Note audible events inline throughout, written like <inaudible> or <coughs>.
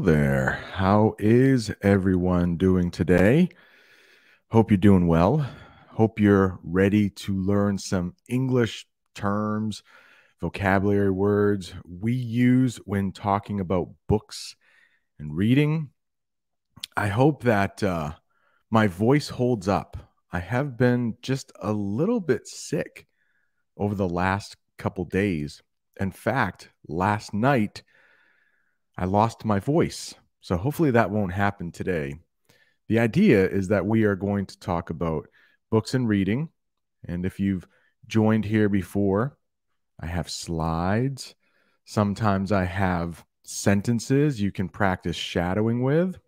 There. How is everyone doing today? Hope you're doing well. Hope you're ready to learn some English terms, vocabulary words we use when talking about books and reading. I hope that uh, my voice holds up. I have been just a little bit sick over the last couple days. In fact, last night, I lost my voice. So hopefully that won't happen today. The idea is that we are going to talk about books and reading. And if you've joined here before, I have slides. Sometimes I have sentences you can practice shadowing with.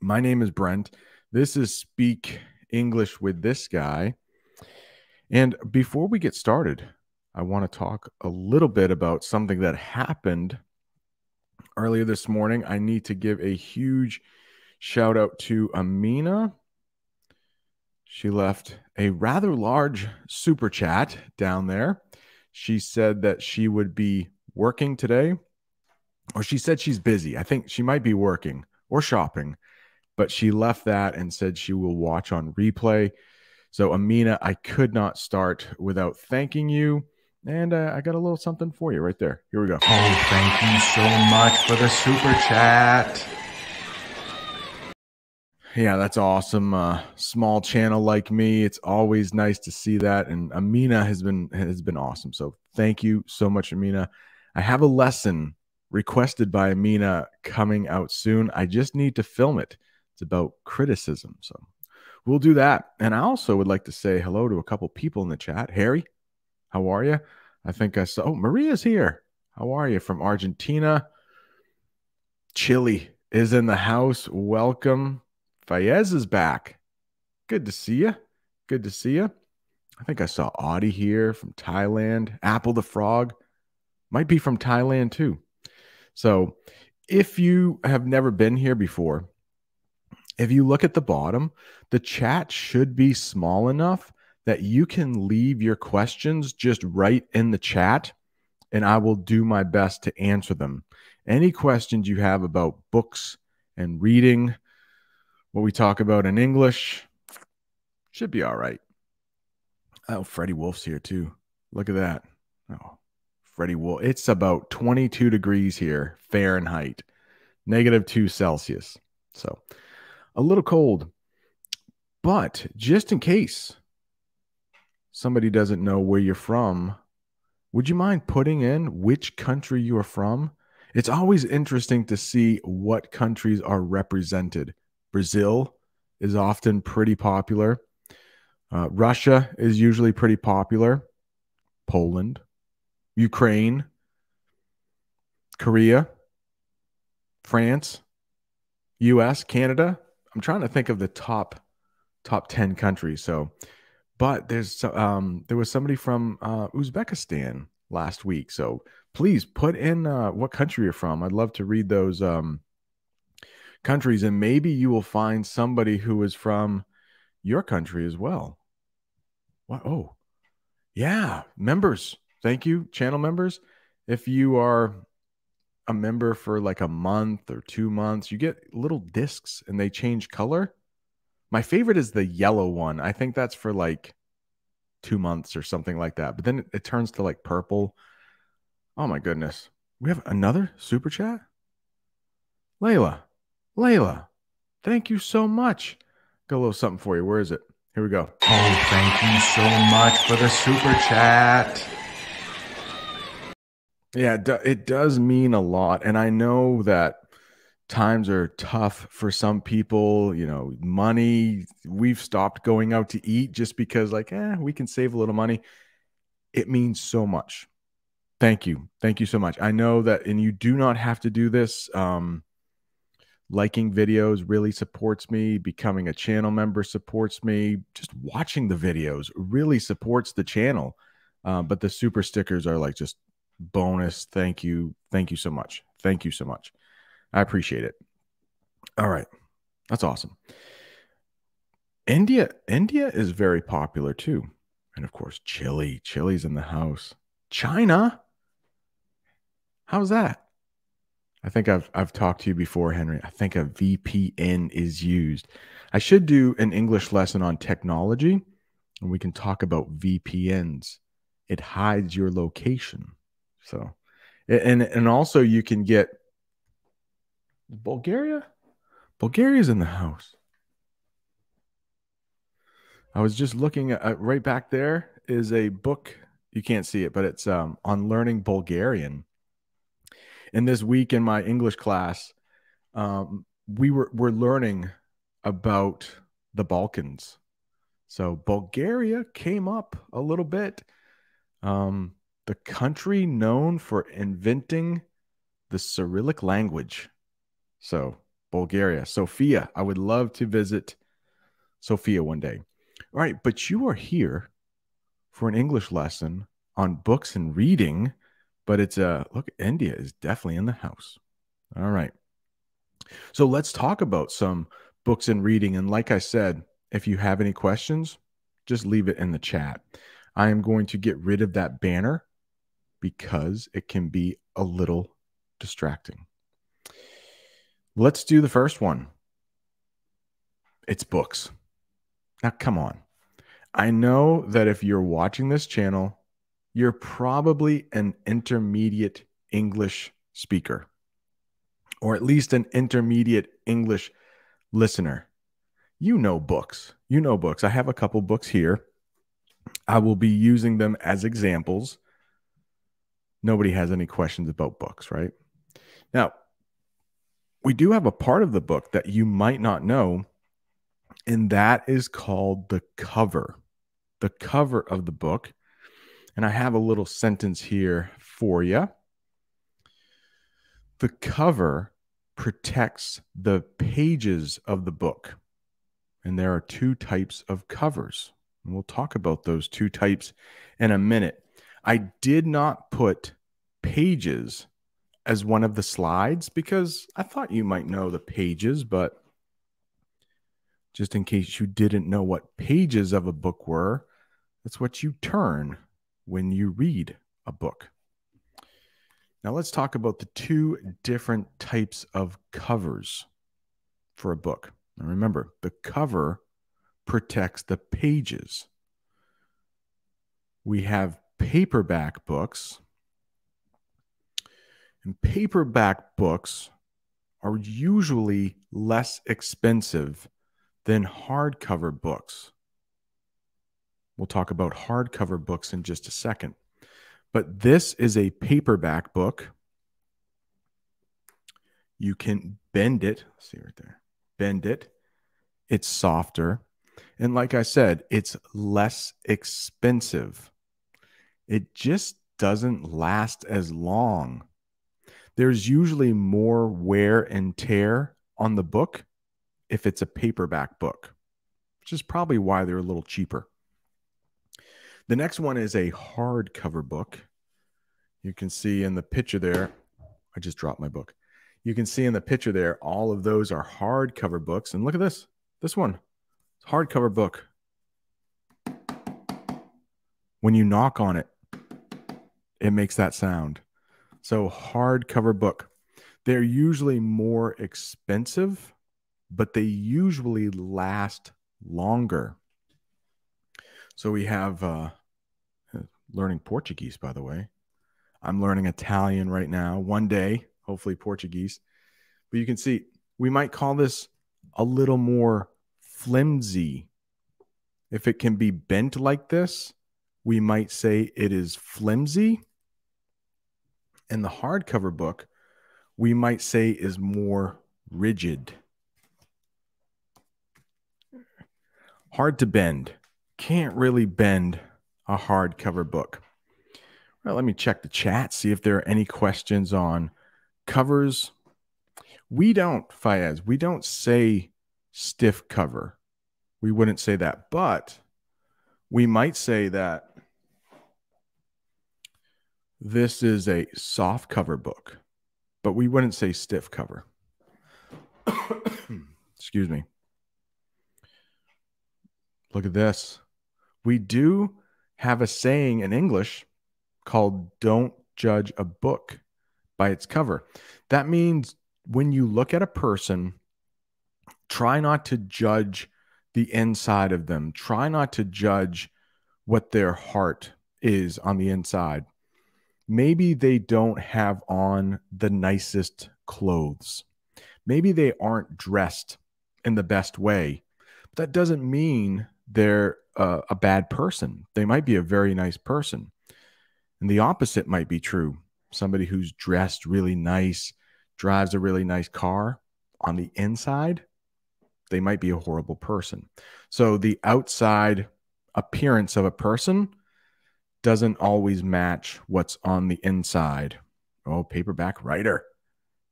My name is Brent. This is Speak English with this guy. And before we get started, I want to talk a little bit about something that happened earlier this morning. I need to give a huge shout out to Amina. She left a rather large super chat down there. She said that she would be working today, or she said she's busy. I think she might be working or shopping, but she left that and said she will watch on replay. So, Amina, I could not start without thanking you. And uh, I got a little something for you right there. Here we go. Oh, thank you so much for the super chat. Yeah, that's awesome. Uh, small channel like me, it's always nice to see that. And Amina has been has been awesome. So thank you so much, Amina. I have a lesson requested by Amina coming out soon. I just need to film it. It's about criticism. So we'll do that. And I also would like to say hello to a couple people in the chat. Harry, how are you? I think I saw. Oh, Maria's here. How are you from Argentina? Chile is in the house. Welcome. Fayez is back. Good to see you. Good to see you. I think I saw Audie here from Thailand. Apple the Frog might be from Thailand too. So, if you have never been here before, if you look at the bottom, the chat should be small enough that you can leave your questions just right in the chat and I will do my best to answer them. Any questions you have about books and reading, what we talk about in English, should be all right. Oh, Freddie Wolf's here too. Look at that. Oh, Freddie Wolf. It's about 22 degrees here, Fahrenheit, negative two Celsius. So a little cold. But just in case somebody doesn't know where you're from, would you mind putting in which country you are from? It's always interesting to see what countries are represented. Brazil is often pretty popular. Uh, Russia is usually pretty popular. Poland, Ukraine, Korea, France, US, Canada. I'm trying to think of the top top 10 countries. So but there's um, there was somebody from uh, Uzbekistan last week. So please put in uh, what country you're from. I'd love to read those um, countries, and maybe you will find somebody who is from your country as well. What? Oh, yeah, members. Thank you, channel members. If you are a member for like a month or two months, you get little discs and they change color. My favorite is the yellow one. I think that's for like two months or something like that. But then it, it turns to like purple. Oh my goodness. We have another super chat? Layla. Layla. Thank you so much. Got a little something for you. Where is it? Here we go. Oh, thank you so much for the super chat. Yeah, it does mean a lot. And I know that times are tough for some people you know money we've stopped going out to eat just because like eh, we can save a little money. It means so much. Thank you. Thank you so much. I know that and you do not have to do this um liking videos really supports me becoming a channel member supports me just watching the videos really supports the channel. Uh, but the super stickers are like just bonus. Thank you. Thank you so much. Thank you so much I appreciate it. All right. That's awesome. India India is very popular too. And of course, Chile. Chile's in the house. China? How's that? I think I've I've talked to you before, Henry. I think a VPN is used. I should do an English lesson on technology, and we can talk about VPNs. It hides your location. So, and and also you can get Bulgaria. Bulgaria's in the house. I was just looking at right back there is a book. You can't see it, but it's um, on learning Bulgarian. And this week in my English class, um, we were we're learning about the Balkans. So Bulgaria came up a little bit. Um, the country known for inventing the Cyrillic language. So Bulgaria, Sofia. I would love to visit Sofia one day. All right, but you are here for an English lesson on books and reading, but it's a uh, look, India is definitely in the house. All right. So let's talk about some books and reading. And like I said, if you have any questions, just leave it in the chat. I am going to get rid of that banner because it can be a little distracting. Let's do the first one. It's books. Now, come on. I know that if you're watching this channel, you're probably an intermediate English speaker, or at least an intermediate English listener. You know books. You know books. I have a couple books here. I will be using them as examples. Nobody has any questions about books, right? Now, we do have a part of the book that you might not know, and that is called the cover. The cover of the book. And I have a little sentence here for you. The cover protects the pages of the book. And there are two types of covers. And we'll talk about those two types in a minute. I did not put pages as one of the slides because I thought you might know the pages, but just in case you didn't know what pages of a book were, that's what you turn when you read a book. Now, let's talk about the two different types of covers for a book. Now, remember, the cover protects the pages. We have paperback books and paperback books are usually less expensive than hardcover books. We'll talk about hardcover books in just a second. But this is a paperback book. You can bend it. See right there. Bend it. It's softer. And like I said, it's less expensive. It just doesn't last as long there's usually more wear and tear on the book if it's a paperback book, which is probably why they're a little cheaper. The next one is a hardcover book. You can see in the picture there, I just dropped my book. You can see in the picture there, all of those are hardcover books. And look at this, this one, it's hardcover book. When you knock on it, it makes that sound. So, hardcover book. They're usually more expensive, but they usually last longer. So, we have uh, learning Portuguese, by the way. I'm learning Italian right now, one day, hopefully Portuguese. But you can see we might call this a little more flimsy. If it can be bent like this, we might say it is flimsy and the hardcover book, we might say is more rigid. Hard to bend. Can't really bend a hardcover book. Well, let me check the chat, see if there are any questions on covers. We don't, Fayez, we don't say stiff cover. We wouldn't say that, but we might say that this is a soft cover book, but we wouldn't say stiff cover. <coughs> Excuse me. Look at this. We do have a saying in English called don't judge a book by its cover. That means when you look at a person, try not to judge the inside of them. Try not to judge what their heart is on the inside. Maybe they don't have on the nicest clothes. Maybe they aren't dressed in the best way. But that doesn't mean they're a, a bad person. They might be a very nice person. And the opposite might be true. Somebody who's dressed really nice, drives a really nice car on the inside, they might be a horrible person. So the outside appearance of a person doesn't always match what's on the inside. Oh, paperback writer.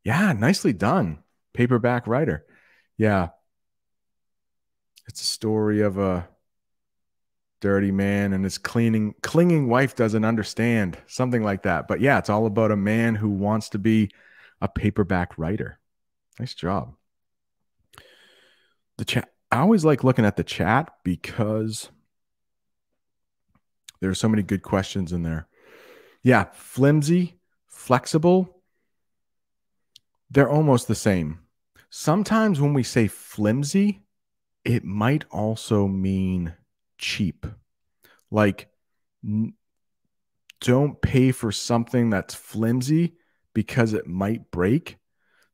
Yeah, nicely done. Paperback writer. Yeah. It's a story of a dirty man and his cleaning clinging wife doesn't understand something like that but yeah it's all about a man who wants to be a paperback writer nice job the chat i always like looking at the chat because there's so many good questions in there yeah flimsy flexible they're almost the same sometimes when we say flimsy it might also mean cheap. Like, don't pay for something that's flimsy because it might break.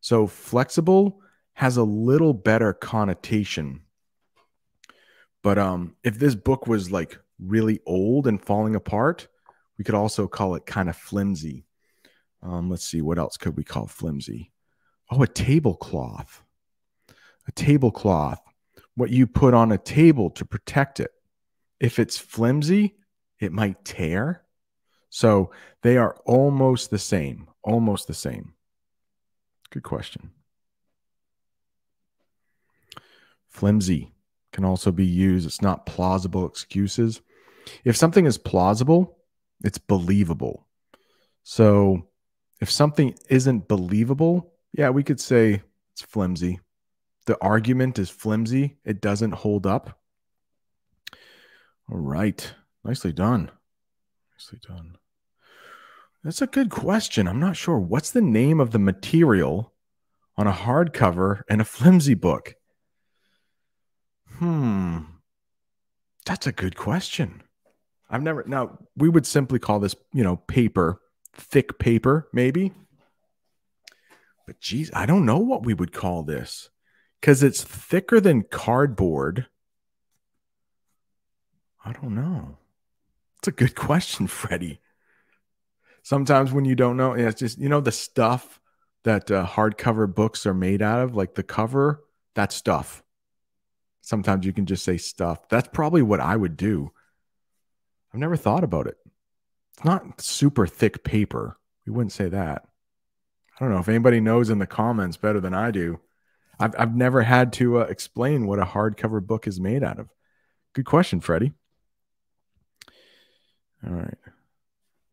So, flexible has a little better connotation. But um, if this book was like really old and falling apart, we could also call it kind of flimsy. Um, let's see, what else could we call flimsy? Oh, a tablecloth. A tablecloth, what you put on a table to protect it. If it's flimsy, it might tear. So they are almost the same, almost the same. Good question. Flimsy can also be used. It's not plausible excuses. If something is plausible, it's believable. So if something isn't believable, yeah, we could say it's flimsy. The argument is flimsy, it doesn't hold up. All right. Nicely done. Nicely done. That's a good question. I'm not sure. What's the name of the material on a hardcover and a flimsy book? Hmm. That's a good question. I've never, now, we would simply call this, you know, paper, thick paper, maybe. But geez, I don't know what we would call this because it's thicker than cardboard I don't know. It's a good <laughs> question, Freddie. Sometimes when you don't know, it's just, you know, the stuff that uh, hardcover books are made out of, like the cover, that stuff. Sometimes you can just say stuff. That's probably what I would do. I've never thought about it. It's not super thick paper. We wouldn't say that. I don't know if anybody knows in the comments better than I do. I've, I've never had to uh, explain what a hardcover book is made out of. Good question, Freddie. All right.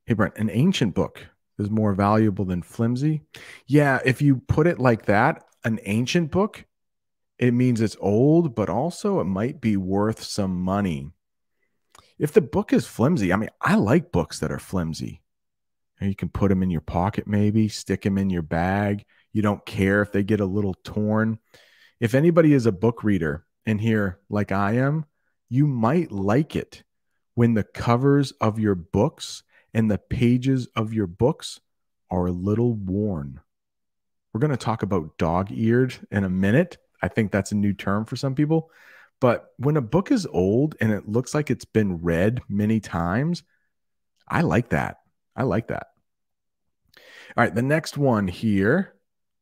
Hey, Brent, an ancient book is more valuable than flimsy. Yeah, if you put it like that, an ancient book, it means it's old, but also it might be worth some money. If the book is flimsy, I mean, I like books that are flimsy. You can put them in your pocket, maybe stick them in your bag. You don't care if they get a little torn. If anybody is a book reader in here, like I am, you might like it when the covers of your books and the pages of your books are a little worn. We're going to talk about dog eared in a minute. I think that's a new term for some people. But when a book is old and it looks like it's been read many times, I like that. I like that. All right, the next one here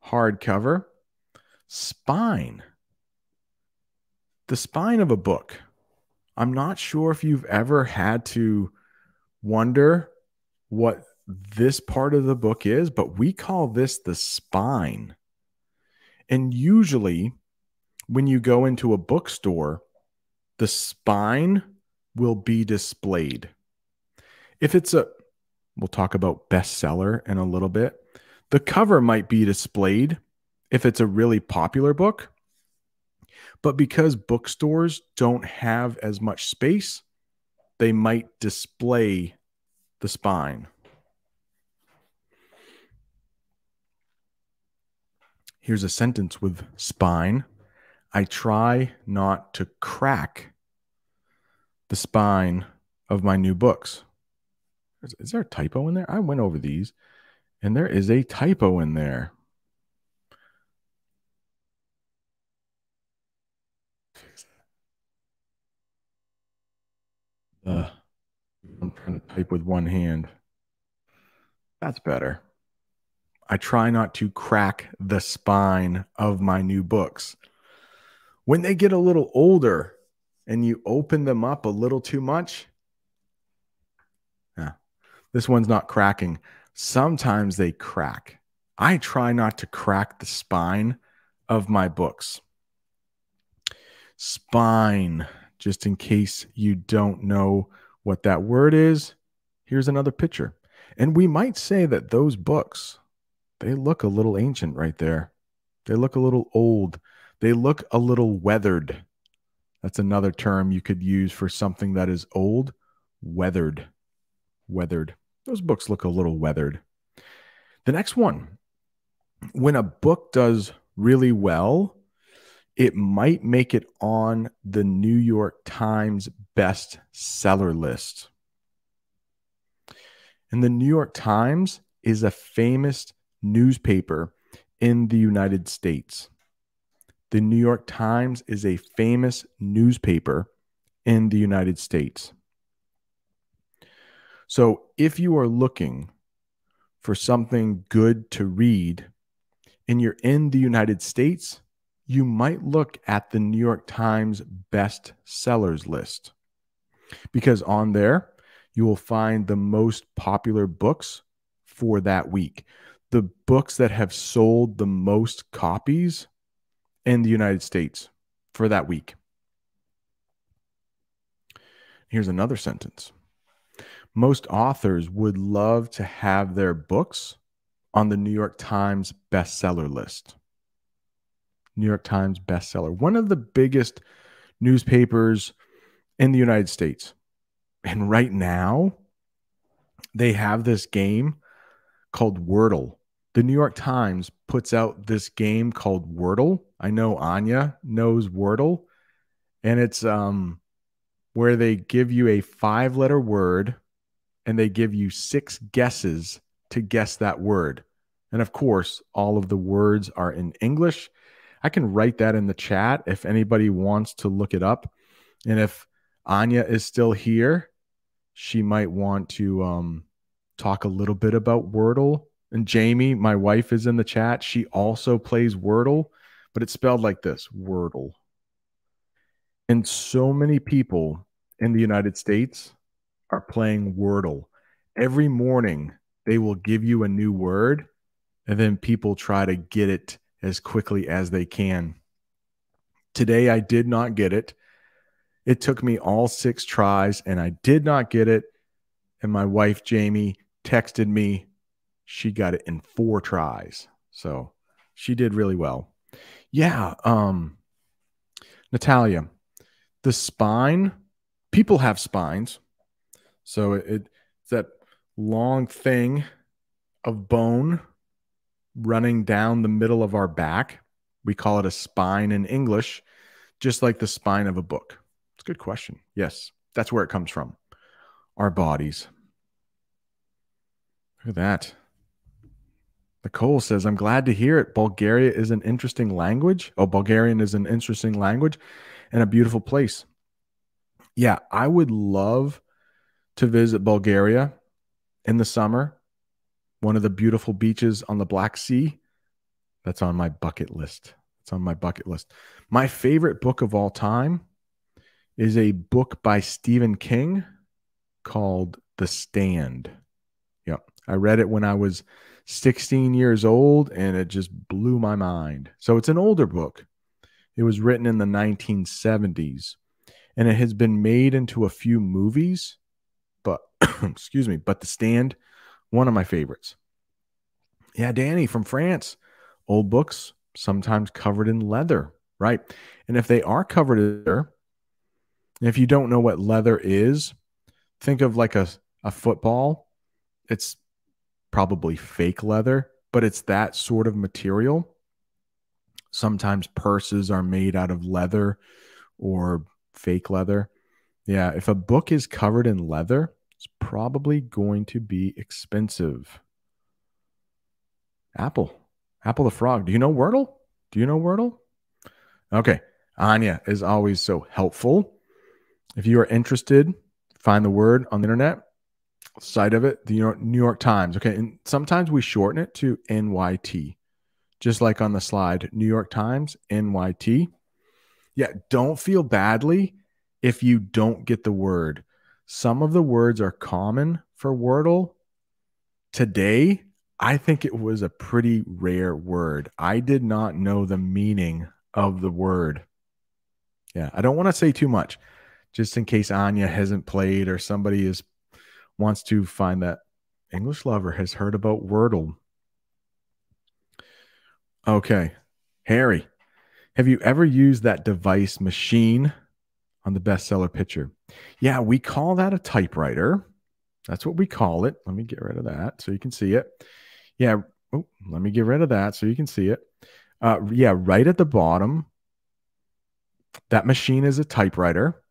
hardcover spine. The spine of a book. I'm not sure if you've ever had to wonder what this part of the book is, but we call this the spine. And usually, when you go into a bookstore, the spine will be displayed. If it's a, we'll talk about bestseller in a little bit, the cover might be displayed if it's a really popular book but because bookstores don't have as much space, they might display the spine. Here's a sentence with spine. I try not to crack the spine of my new books. Is, is, there a typo in there? I went over these and there is a typo in there. Uh, I'm trying to type with one hand. That's better. I try not to crack the spine of my new books. When they get a little older and you open them up a little too much, yeah, this one's not cracking. Sometimes they crack. I try not to crack the spine of my books. Spine, just in case you don't know what that word is, here's another picture. And we might say that those books, they look a little ancient right there. They look a little old. They look a little weathered. That's another term you could use for something that is old, weathered. Weathered. Those books look a little weathered. The next one, when a book does really well, it might make it on the New York Times best seller list. And the New York Times is a famous newspaper in the United States. The New York Times is a famous newspaper in the United States. So if you are looking for something good to read and you're in the United States, you might look at the New York Times best sellers list because on there you will find the most popular books for that week. The books that have sold the most copies in the United States for that week. Here's another sentence. Most authors would love to have their books on the New York Times bestseller list. New York Times bestseller, one of the biggest newspapers in the United States. And right now, they have this game called Wordle. The New York Times puts out this game called Wordle. I know Anya knows Wordle, and it's um where they give you a five-letter word and they give you six guesses to guess that word. And of course, all of the words are in English I can write that in the chat if anybody wants to look it up. And if Anya is still here, she might want to um, talk a little bit about Wordle. And Jamie, my wife, is in the chat. She also plays Wordle, but it's spelled like this Wordle. And so many people in the United States are playing Wordle. Every morning, they will give you a new word, and then people try to get it as quickly as they can. Today, I did not get it. It took me all six tries and I did not get it. And my wife, Jamie, texted me. She got it in four tries. So she did really well. Yeah. Um, Natalia, the spine, people have spines. So it, it's that long thing of bone running down the middle of our back. We call it a spine in English, just like the spine of a book. It's a good question. Yes, that's where it comes from. Our bodies. Look at that. Nicole says, I'm glad to hear it. Bulgaria is an interesting language. Oh, Bulgarian is an interesting language and a beautiful place. Yeah, I would love to visit Bulgaria in the summer one of the beautiful beaches on the Black Sea. That's on my bucket list. It's on my bucket list. My favorite book of all time is a book by Stephen King called The Stand. Yep. I read it when I was 16 years old and it just blew my mind. So it's an older book. It was written in the 1970s and it has been made into a few movies, but <coughs> excuse me, but The Stand one of my favorites. Yeah, Danny from France. Old books, sometimes covered in leather, right? And if they are covered in leather, if you don't know what leather is, think of like a, a football. It's probably fake leather, but it's that sort of material. Sometimes purses are made out of leather or fake leather. Yeah, if a book is covered in leather, it's probably going to be expensive. Apple, Apple the Frog. Do you know Wordle? Do you know Wordle? Okay. Anya is always so helpful. If you are interested, find the word on the internet, site of it, the New York, New York Times. Okay. And sometimes we shorten it to NYT, just like on the slide, New York Times, NYT. Yeah. Don't feel badly if you don't get the word. Some of the words are common for Wordle. Today, I think it was a pretty rare word. I did not know the meaning of the word. Yeah, I don't want to say too much just in case Anya hasn't played or somebody is wants to find that English lover has heard about Wordle. Okay. Harry, have you ever used that device machine on the bestseller picture? Yeah, we call that a typewriter. That's what we call it. Let me get rid of that so you can see it. Yeah. Oh, let me get rid of that so you can see it. Uh, yeah, right at the bottom, that machine is a typewriter.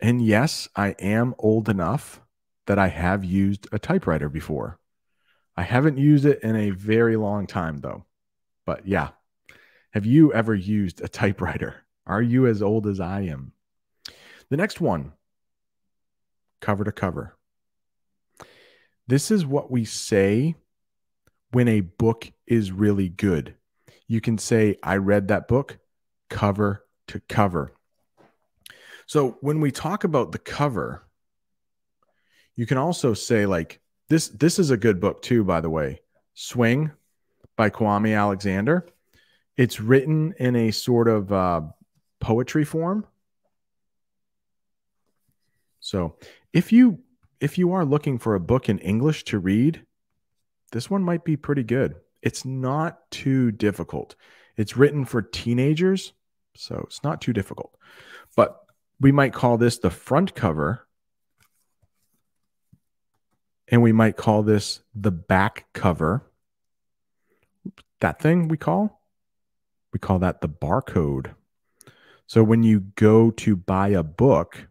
And yes, I am old enough that I have used a typewriter before. I haven't used it in a very long time, though. But yeah, have you ever used a typewriter? Are you as old as I am? The next one cover to cover. This is what we say when a book is really good. You can say, I read that book cover to cover. So when we talk about the cover, you can also say, like, this this is a good book too, by the way. Swing by Kwame Alexander. It's written in a sort of uh, poetry form. So if you if you are looking for a book in English to read, this one might be pretty good. It's not too difficult. It's written for teenagers, so it's not too difficult. But we might call this the front cover. And we might call this the back cover. That thing we call, we call that the barcode. So when you go to buy a book,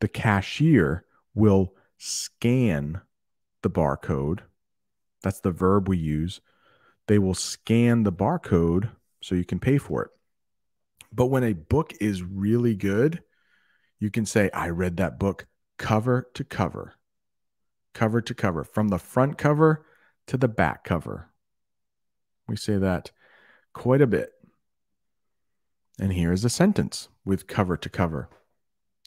the cashier will scan the barcode that's the verb we use. They will scan the barcode so you can pay for it. But when a book is really good, you can say, I read that book cover to cover, cover to cover, from the front cover to the back cover. We say that quite a bit. And here is a sentence with cover to cover.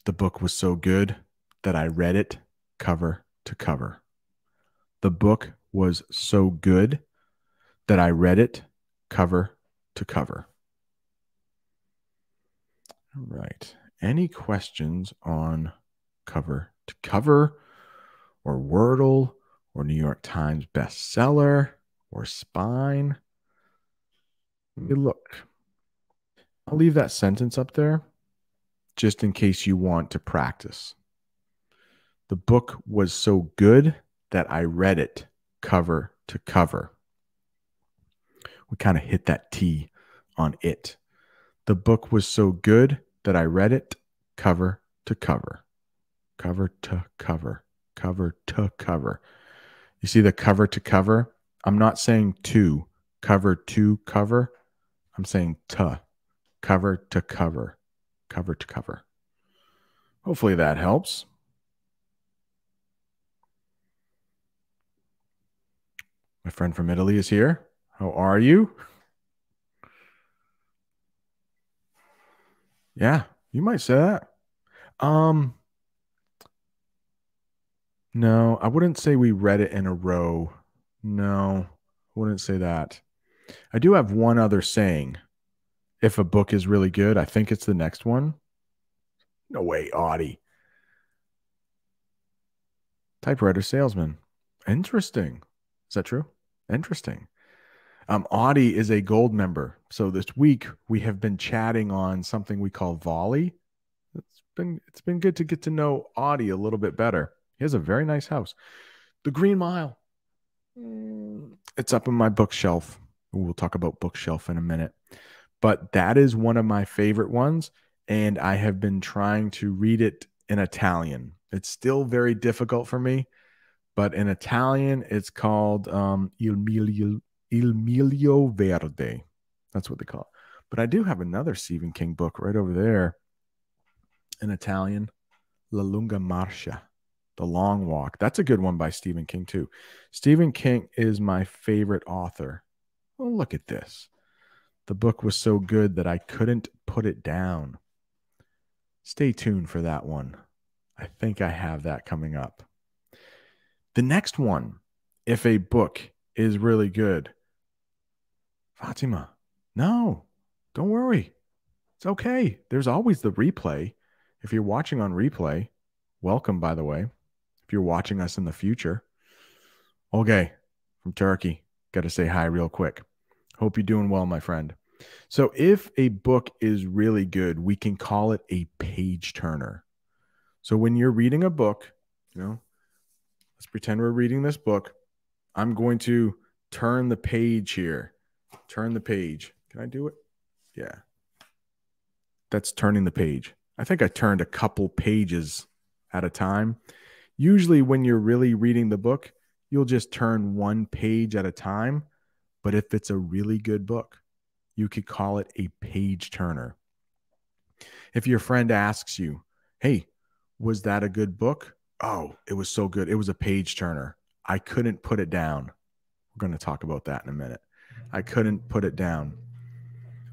The book was so good that I read it cover to cover. The book was so good that I read it cover to cover. All right. Any questions on cover to cover or Wordle or New York Times bestseller or spine? Let me look. I'll leave that sentence up there just in case you want to practice. The book was so good that I read it cover to cover. We kind of hit that T on it. The book was so good that I read it cover to cover, cover to cover, cover to cover. You see the cover to cover? I'm not saying to, cover to cover. I'm saying to, cover to cover, cover to cover. Hopefully that helps. My friend from Italy is here. How are you? Yeah, you might say that. Um No, I wouldn't say we read it in a row. No, I wouldn't say that. I do have one other saying. If a book is really good, I think it's the next one. No way, Audie. Typewriter salesman. Interesting. Is that true? Interesting. Um, Audie is a gold member. So this week we have been chatting on something we call Volley. It's been it's been good to get to know Audie a little bit better. He has a very nice house. The Green Mile. Mm, it's up in my bookshelf. We'll talk about bookshelf in a minute. but that is one of my favorite ones. And I have been trying to read it in Italian. It's still very difficult for me, but in Italian, it's called um, Il, Miglio, Il Miglio Verde. That's what they call it. But I do have another Stephen King book right over there in Italian, La Lunga Marcia, The Long Walk. That's a good one by Stephen King, too. Stephen King is my favorite author. Oh, look at this. The book was so good that I couldn't put it down. Stay tuned for that one. I think I have that coming up. The next one, if a book is really good, Fatima, no, don't worry. It's okay. There's always the replay. If you're watching on replay, welcome, by the way. You're watching us in the future, okay, from Turkey, got to say hi real quick. Hope you're doing well, my friend. So, if a book is really good, we can call it a page turner. So, when you're reading a book, you know, let's pretend we're reading this book. I'm going to turn the page here. Turn the page. Can I do it? Yeah. That's turning the page. I think I turned a couple pages at a time. Usually, when you're really reading the book, you'll just turn one page at a time. But if it's a really good book, you could call it a page turner. If your friend asks you, Hey, was that a good book? Oh, it was so good. It was a page turner. I couldn't put it down. We're going to talk about that in a minute. I couldn't put it down.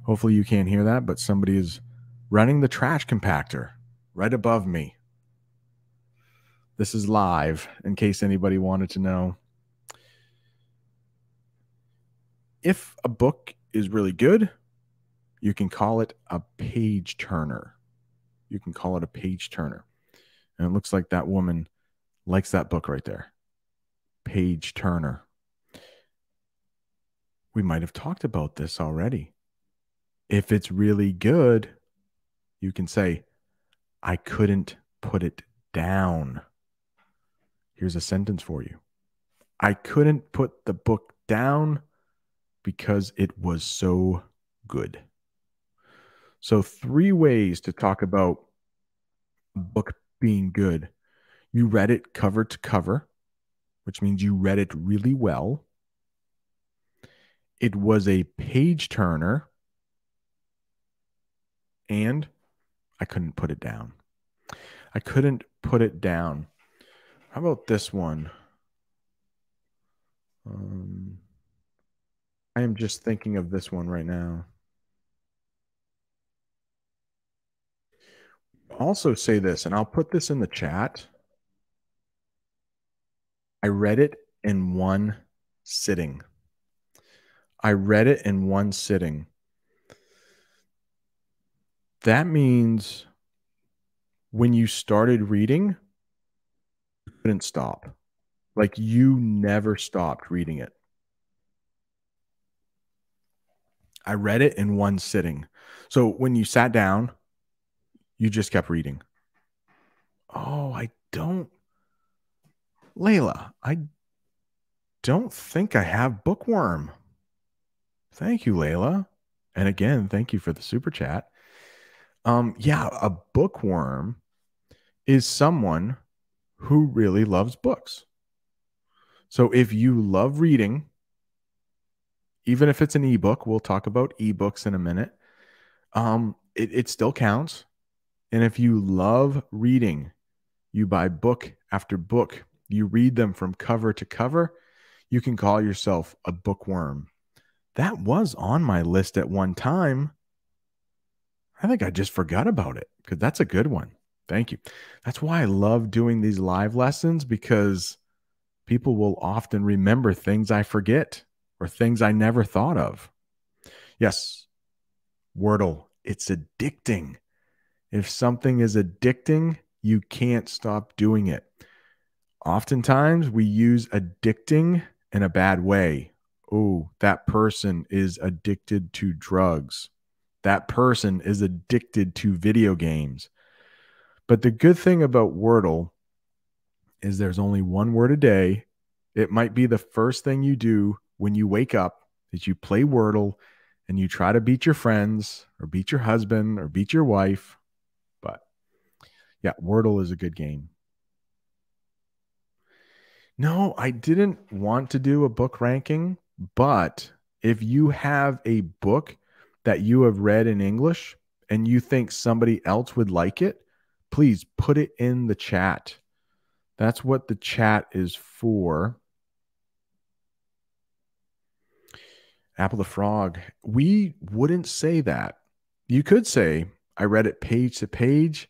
Hopefully, you can't hear that, but somebody is running the trash compactor right above me. This is live in case anybody wanted to know. If a book is really good, you can call it a page turner. You can call it a page turner. And it looks like that woman likes that book right there. Page turner. We might have talked about this already. If it's really good, you can say, I couldn't put it down. Here's a sentence for you I couldn't put the book down because it was so good. So, three ways to talk about a book being good. You read it cover to cover, which means you read it really well. It was a page turner, and I couldn't put it down. I couldn't put it down. How about this one? Um, I am just thinking of this one right now. Also, say this, and I'll put this in the chat. I read it in one sitting. I read it in one sitting. That means when you started reading, couldn't stop. Like you never stopped reading it. I read it in one sitting. So when you sat down, you just kept reading. Oh, I don't. Layla, I don't think I have bookworm. Thank you, Layla. And again, thank you for the super chat. Um, yeah, a bookworm is someone who really loves books. So if you love reading, even if it's an ebook, we'll talk about ebooks in a minute. Um, it, it still counts. And if you love reading, you buy book after book, you read them from cover to cover, you can call yourself a bookworm. That was on my list at one time. I think I just forgot about it because that's a good one. Thank you. That's why I love doing these live lessons because people will often remember things I forget or things I never thought of. Yes, Wordle, it's addicting. If something is addicting, you can't stop doing it. Oftentimes, we use addicting in a bad way. Oh, that person is addicted to drugs. That person is addicted to video games. But the good thing about Wordle is there's only one word a day. It might be the first thing you do when you wake up is you play Wordle and you try to beat your friends or beat your husband or beat your wife. But yeah, Wordle is a good game. No, I didn't want to do a book ranking, but if you have a book that you have read in English and you think somebody else would like it, please put it in the chat. That's what the chat is for. Apple the Frog. We wouldn't say that. You could say, I read it page to page,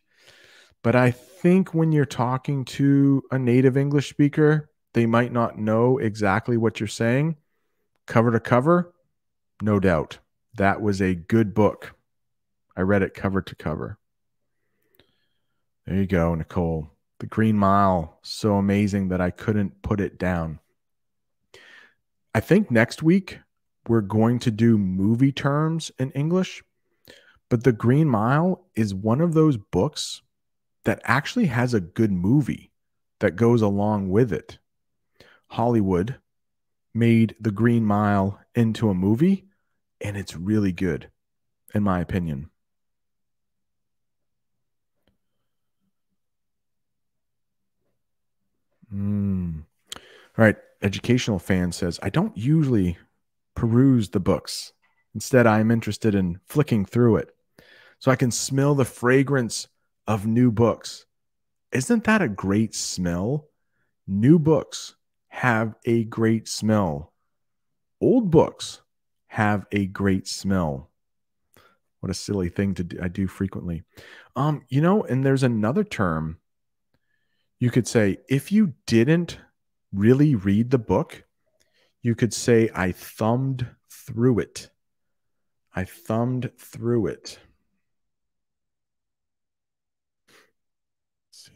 but I think when you're talking to a native English speaker, they might not know exactly what you're saying. Cover to cover, no doubt. That was a good book. I read it cover to cover. There you go, Nicole. The Green Mile, so amazing that I couldn't put it down. I think next week we're going to do movie terms in English, but The Green Mile is one of those books that actually has a good movie that goes along with it. Hollywood made The Green Mile into a movie, and it's really good, in my opinion. Mm. All right. Educational fan says, I don't usually peruse the books. Instead, I am interested in flicking through it so I can smell the fragrance of new books. Isn't that a great smell? New books have a great smell. Old books have a great smell. What a silly thing to do. I do frequently. Um, you know, and there's another term you could say if you didn't really read the book, you could say I thumbed through it. I thumbed through it. See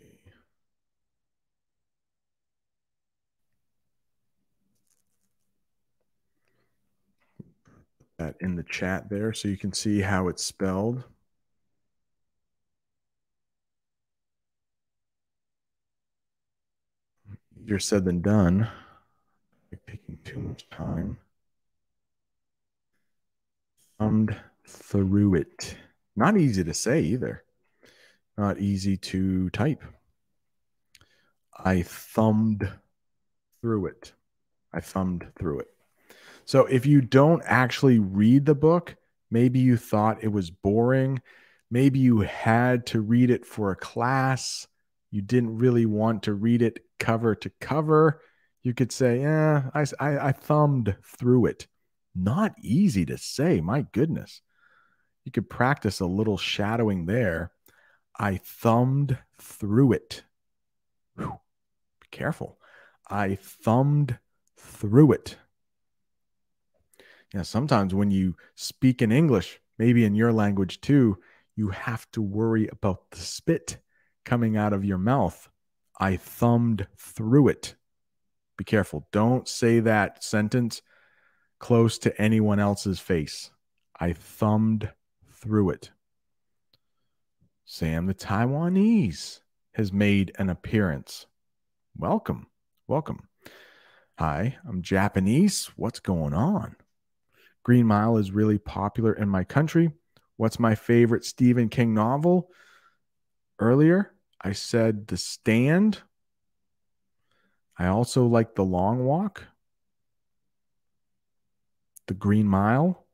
that in the chat there so you can see how it's spelled. Easier said than done. Taking too much time. Thumbed through it. Not easy to say either. Not easy to type. I thumbed through it. I thumbed through it. So if you don't actually read the book, maybe you thought it was boring. Maybe you had to read it for a class. You didn't really want to read it cover to cover. You could say, yeah, I, I, I thumbed through it. Not easy to say. My goodness. You could practice a little shadowing there. I thumbed through it. Whew. Be careful. I thumbed through it. Yeah, sometimes when you speak in English, maybe in your language too, you have to worry about the spit coming out of your mouth. I thumbed through it. Be careful. Don't say that sentence close to anyone else's face. I thumbed through it. Sam the Taiwanese has made an appearance. Welcome. Welcome. Hi, I'm Japanese. What's going on? Green Mile is really popular in my country. What's my favorite Stephen King novel? Earlier, I said The Stand. I also like The Long Walk. The Green Mile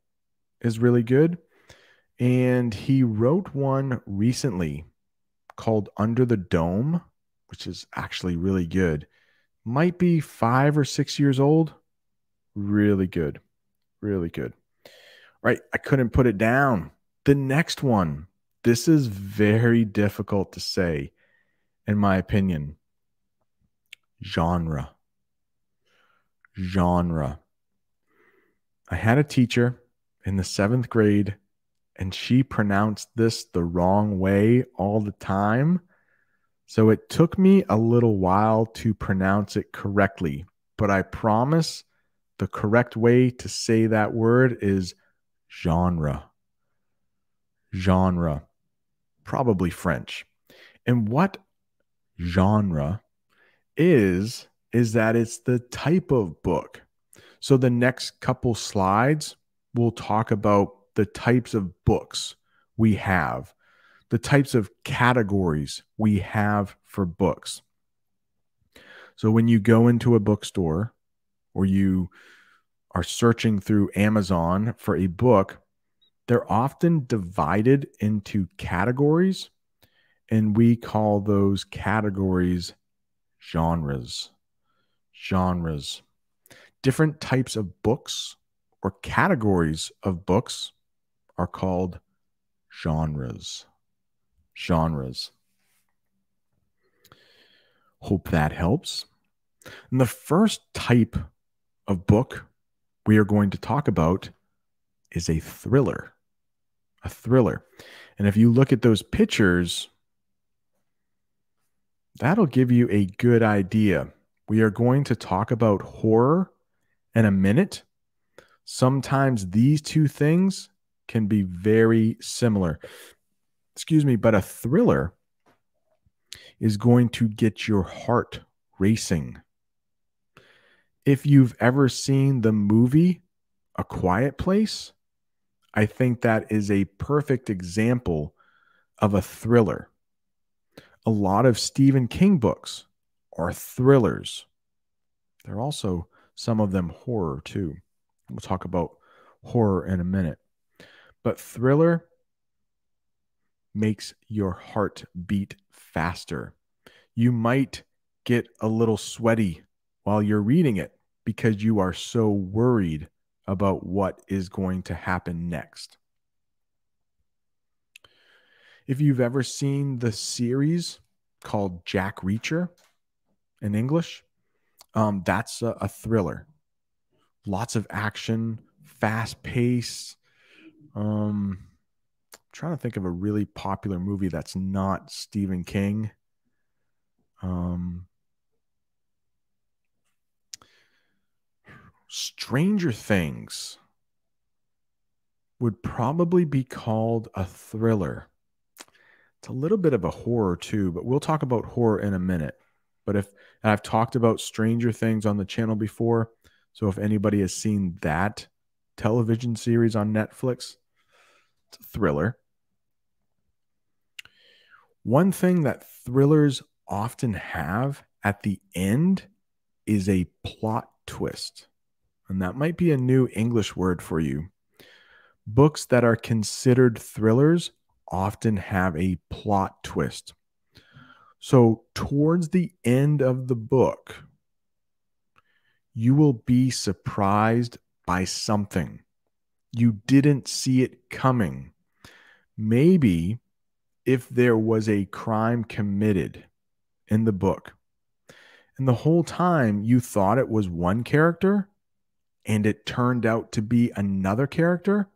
is really good. And he wrote one recently called Under the Dome, which is actually really good. Might be five or six years old. Really good. Really good. Right. I couldn't put it down. The next one. This is very difficult to say, in my opinion. Genre. Genre. I had a teacher in the seventh grade, and she pronounced this the wrong way all the time. So it took me a little while to pronounce it correctly, but I promise the correct way to say that word is genre. Genre, probably French. And what genre is, is that it's the type of book. So the next couple slides we'll talk about the types of books we have, the types of categories we have for books. So when you go into a bookstore or you are searching through Amazon for a book, they're often divided into categories, and we call those categories genres. Genres. Different types of books or categories of books are called genres. Genres. Hope that helps. And the first type of book we are going to talk about is a thriller. A thriller. And if you look at those pictures, that'll give you a good idea. We are going to talk about horror in a minute. Sometimes these two things can be very similar. Excuse me, but a thriller is going to get your heart racing. If you've ever seen the movie A Quiet Place, I think that is a perfect example of a thriller. A lot of Stephen King books are thrillers. There are also some of them horror too. We'll talk about horror in a minute. But thriller makes your heart beat faster. You might get a little sweaty while you're reading it because you are so worried about what is going to happen next. If you've ever seen the series called Jack Reacher in English, um, that's a, a thriller. Lots of action, fast pace. Um, trying to think of a really popular movie that's not Stephen King. Um, Stranger Things would probably be called a thriller. It's a little bit of a horror too, but we'll talk about horror in a minute. But if I've talked about Stranger Things on the channel before, so if anybody has seen that television series on Netflix, it's a thriller. One thing that thrillers often have at the end is a plot twist. And that might be a new English word for you. Books that are considered thrillers often have a plot twist. So, towards the end of the book, you will be surprised by something. You didn't see it coming. Maybe if there was a crime committed in the book, and the whole time you thought it was one character and it turned out to be another character,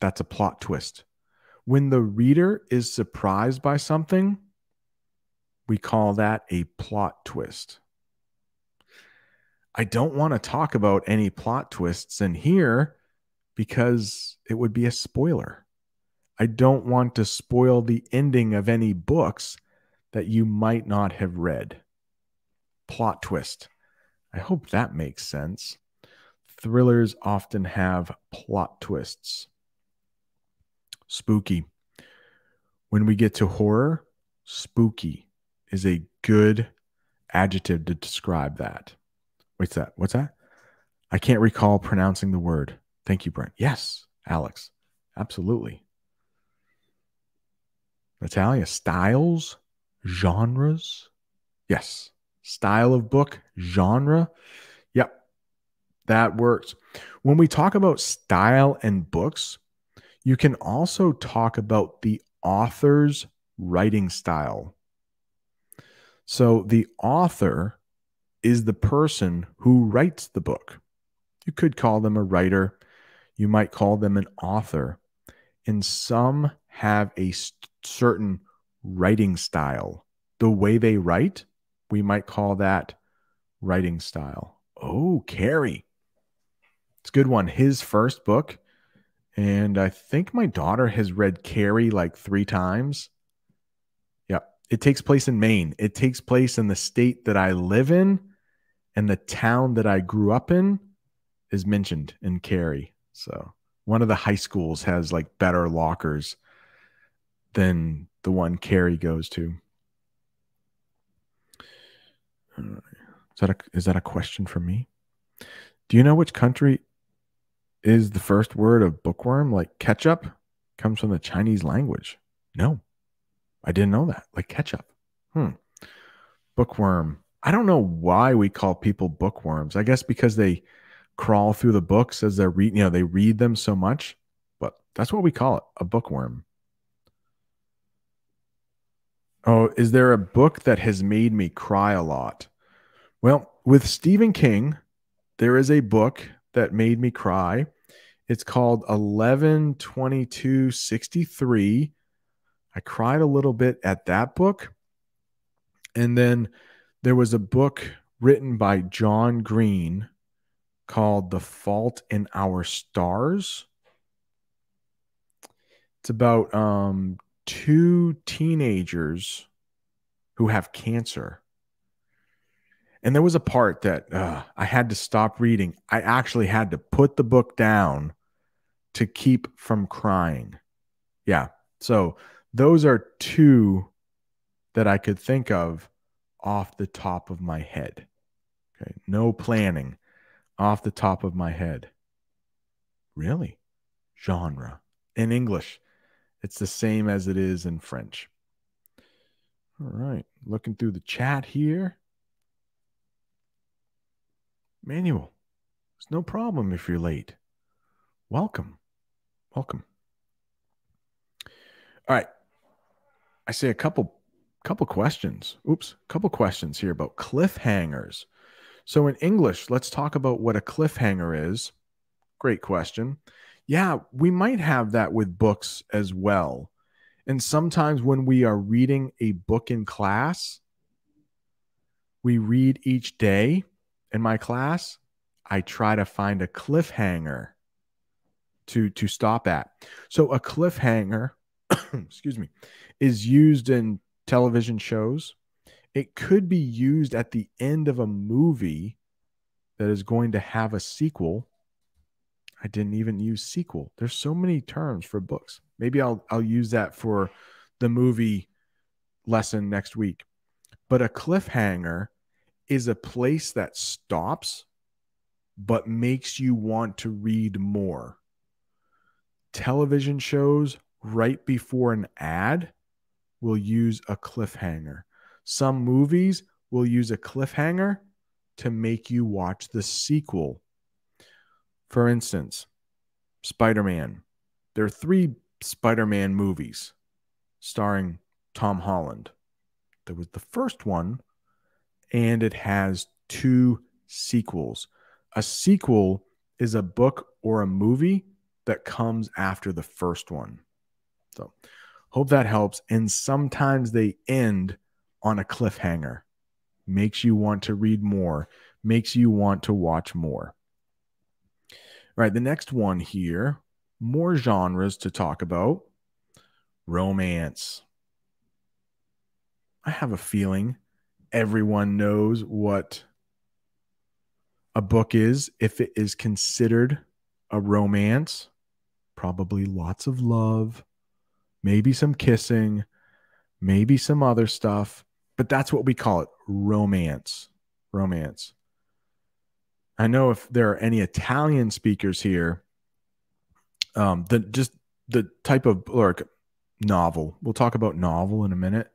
that's a plot twist. When the reader is surprised by something, we call that a plot twist. I don't want to talk about any plot twists in here because it would be a spoiler. I don't want to spoil the ending of any books that you might not have read. Plot twist. I hope that makes sense. Thrillers often have plot twists. Spooky. When we get to horror, spooky is a good adjective to describe that. What's that? What's that? I can't recall pronouncing the word. Thank you, Brent. Yes, Alex. Absolutely. Natalia, styles, genres. Yes. Style of book, genre. Yep. That works. When we talk about style and books, you can also talk about the author's writing style. So the author is the person who writes the book. You could call them a writer, you might call them an author. And some have a certain writing style. The way they write, we might call that writing style. Oh, Carrie. It's a good one. His first book. And I think my daughter has read Carrie like three times. Yeah. It takes place in Maine. It takes place in the state that I live in and the town that I grew up in is mentioned in Carrie. So one of the high schools has like better lockers than the one Carrie goes to. Uh, is that a, is that a question for me? Do you know which country is the first word of bookworm? Like ketchup comes from the Chinese language. No, I didn't know that. Like ketchup. Hmm. Bookworm. I don't know why we call people bookworms. I guess because they crawl through the books as they're reading, you know, they read them so much, but that's what we call it a bookworm. Oh, is there a book that has made me cry a lot? Well, with Stephen King, there is a book that made me cry. It's called 11/22/63. I cried a little bit at that book. And then there was a book written by John Green called The Fault in Our Stars. It's about um, two teenagers who have cancer. And there was a part that uh, I had to stop reading. I actually had to put the book down to keep from crying. Yeah. So those are two that I could think of off the top of my head. Okay. No planning off the top of my head. Really? Genre. In English, it's the same as it is in French. All right. Looking through the chat here. Manuel, it's no problem if you're late. Welcome. Welcome. All right. I say a couple couple questions. Oops, a couple questions here about cliffhangers. So in English, let's talk about what a cliffhanger is. Great question. Yeah, we might have that with books as well. And sometimes when we are reading a book in class, we read each day in my class, I try to find a cliffhanger to to stop at. So a cliffhanger, <coughs> excuse me, is used in television shows. It could be used at the end of a movie that is going to have a sequel. I didn't even use sequel. There's so many terms for books. Maybe I'll I'll use that for the movie lesson next week. But a cliffhanger is a place that stops but makes you want to read more. Television shows right before an ad will use a cliffhanger. Some movies will use a cliffhanger to make you watch the sequel. For instance, Spider Man. There are three Spider Man movies starring Tom Holland. There was the first one, and it has two sequels. A sequel is a book or a movie that comes after the first one. So, Hope that helps. And sometimes they end on a cliffhanger, makes you want to read more, makes you want to watch more. All right, the next one here, more genres to talk about romance. I have a feeling everyone knows what a book is if it is considered a romance. Probably lots of love, maybe some kissing, maybe some other stuff, but that's what we call it romance. Romance. I know if there are any Italian speakers here, um, the just the type of like novel. We'll talk about novel in a minute,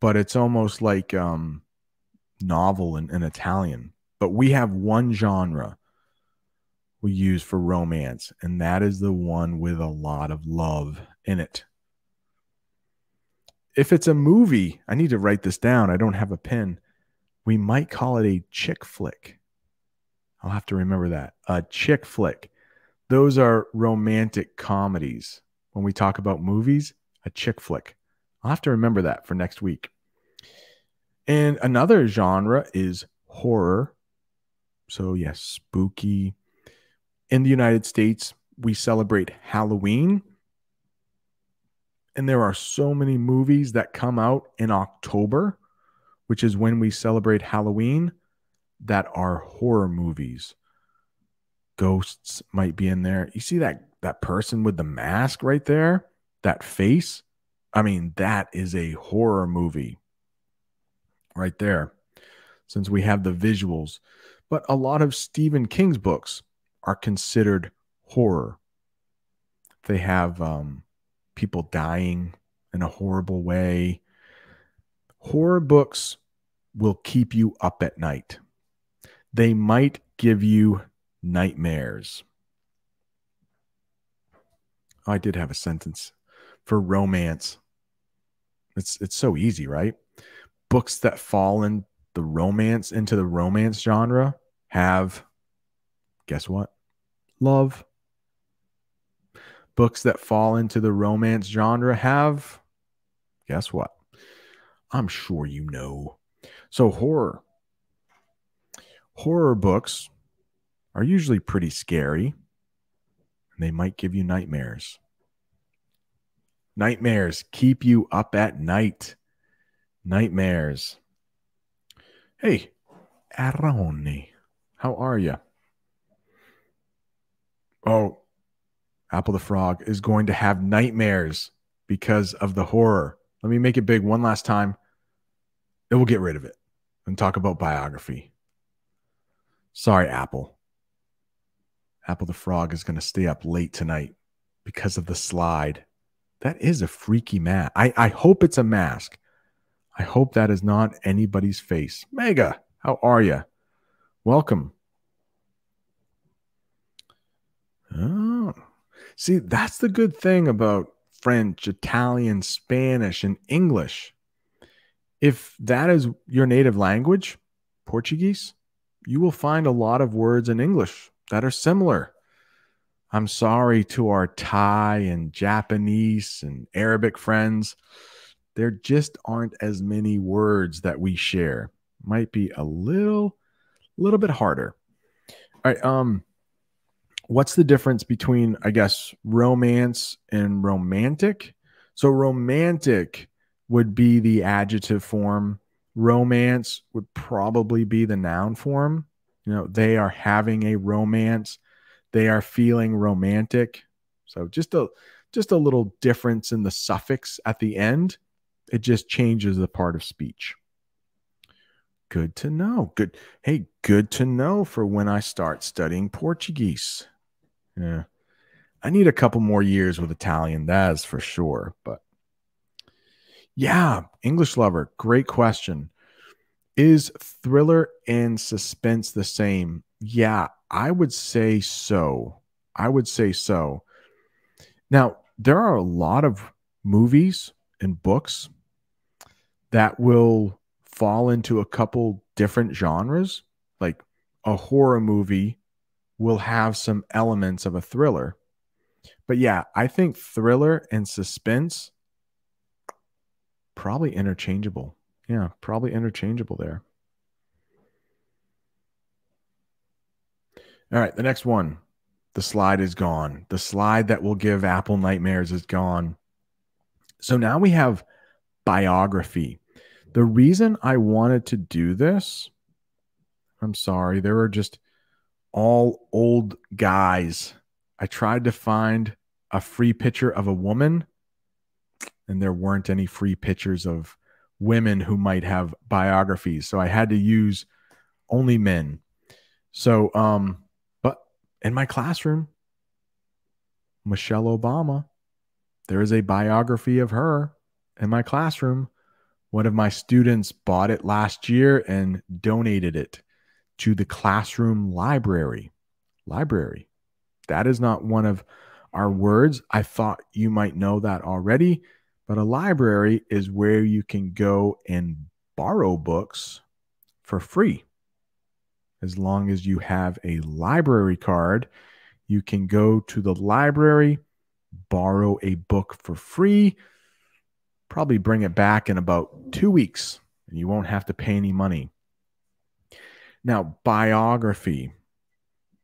but it's almost like um, novel in, in Italian. But we have one genre we use for romance, and that is the one with a lot of love in it if it's a movie, I need to write this down. I don't have a pen. We might call it a chick flick. I'll have to remember that. A chick flick. Those are romantic comedies. When we talk about movies, a chick flick. I'll have to remember that for next week. And another genre is horror. So, yes, spooky. In the United States, we celebrate Halloween and there are so many movies that come out in October, which is when we celebrate Halloween, that are horror movies. ghosts might be in there. You see that that person with the mask right there? That face? I mean, that is a horror movie right there. Since we have the visuals, but a lot of Stephen King's books are considered horror. They have um, people dying in a horrible way. Horror books will keep you up at night. They might give you nightmares. I did have a sentence for romance. It's it's so easy, right? Books that fall in the romance into the romance genre have guess what? Love. Books that fall into the romance genre have guess what? I'm sure you know. So horror. Horror books are usually pretty scary and they might give you nightmares. Nightmares keep you up at night. Nightmares. Hey, Aroni, how are you? Oh, Apple the Frog is going to have nightmares because of the horror. Let me make it big one last time. It will get rid of it and talk about biography. Sorry, Apple. Apple the Frog is going to stay up late tonight because of the slide. That is a freaky mask. I, I hope it's a mask. I hope that is not anybody's face. Mega, how are you? Welcome. Oh, see, that's the good thing about French, Italian, Spanish, and English. If that is your native language, Portuguese, you will find a lot of words in English that are similar. I'm sorry to our Thai and Japanese and Arabic friends. There just aren't as many words that we share. Might be a little, little bit harder. All right. Um, what's the difference between, I guess, romance and romantic? So romantic would be the adjective form. Romance would probably be the noun form. You know, they are having a romance. They are feeling romantic. So just a just a little difference in the suffix at the end. It just changes the part of speech. Good to know. Good. Hey, good to know for when I start studying Portuguese. Yeah. I need a couple more years with Italian, that's for sure. But yeah, English lover, great question. Is thriller and suspense the same? Yeah, I would say so. I would say so. Now, there are a lot of movies and books that will fall into a couple different genres. Like a horror movie will have some elements of a thriller. But yeah, I think thriller and suspense probably interchangeable. Yeah, probably interchangeable there. All right, the next one. The slide is gone. The slide that will give Apple nightmares is gone. So now we have biography. The reason I wanted to do this, I'm sorry, there were just all old guys. I tried to find a free picture of a woman, and there weren't any free pictures of women who might have biographies. So I had to use only men. So, um, in my classroom, Michelle Obama, there is a biography of her in my classroom. One of my students bought it last year and donated it to the classroom library. Library. That is not one of our words. I thought you might know that already. But a library is where you can go and borrow books for free. As long as you have a library card, you can go to the library, borrow a book for free, probably bring it back in about two weeks, and you won't have to pay any money. Now, biography.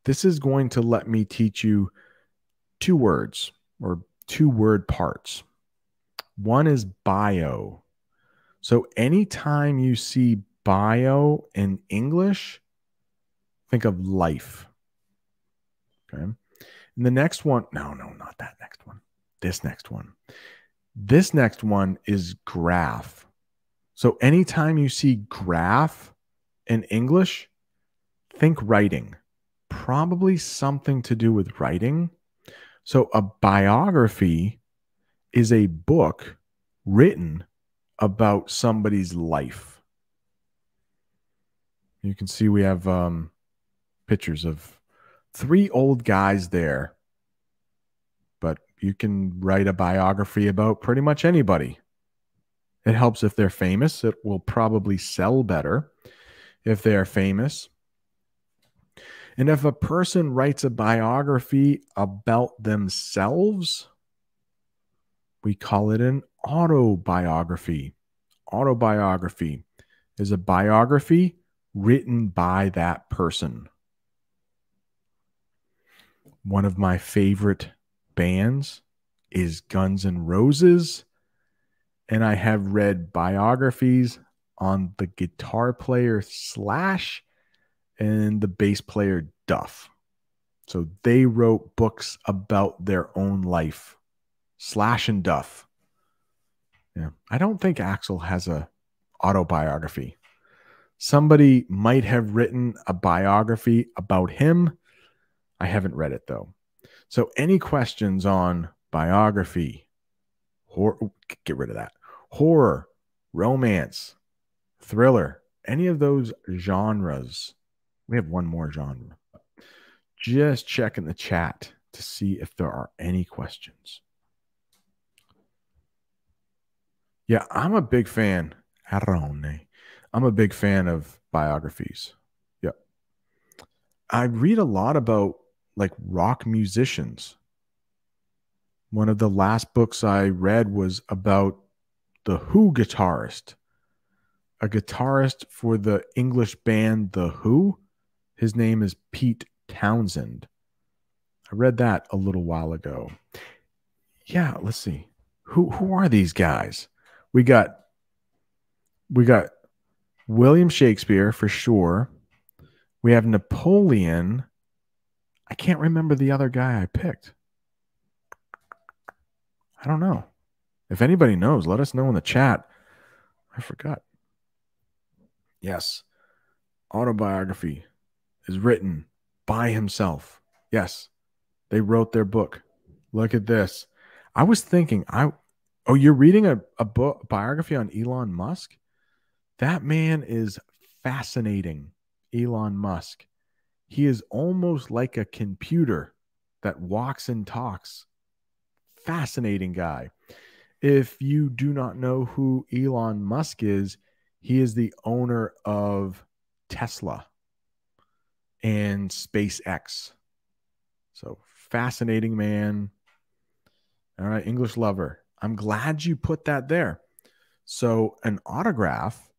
This is going to let me teach you two words or two word parts. One is bio. So anytime you see bio in English, think of life. Okay. And the next one, no, no, not that next one. This next one. This next one is graph. So anytime you see graph in English, think writing. Probably something to do with writing. So a biography is a book written about somebody's life. You can see we have um, pictures of three old guys there, but you can write a biography about pretty much anybody. It helps if they're famous. It will probably sell better if they're famous. And if a person writes a biography about themselves, we call it an autobiography. Autobiography is a biography written by that person. One of my favorite bands is Guns N' Roses. And I have read biographies on the guitar player Slash and the bass player Duff. So they wrote books about their own life. Slash and Duff. Yeah. I don't think Axl has a autobiography. Somebody might have written a biography about him. I haven't read it though. So any questions on biography, horror, get rid of that. Horror, romance, thriller, any of those genres. We have one more genre. Just check in the chat to see if there are any questions. Yeah, I'm a big fan. Arone. I'm a big fan of biographies. Yep. I read a lot about like rock musicians. One of the last books I read was about the Who guitarist, a guitarist for the English band The Who. His name is Pete Townshend. I read that a little while ago. Yeah, let's see. Who who are these guys? We got we got William Shakespeare for sure. We have Napoleon. I can't remember the other guy I picked. I don't know. If anybody knows, let us know in the chat. I forgot. Yes. Autobiography is written by himself. Yes. They wrote their book. Look at this. I was thinking, I oh, you're reading a, a book biography on Elon Musk? That man is fascinating, Elon Musk. He is almost like a computer that walks and talks. Fascinating guy. If you do not know who Elon Musk is, he is the owner of Tesla and SpaceX. So fascinating man. All right, English lover. I'm glad you put that there. So an autograph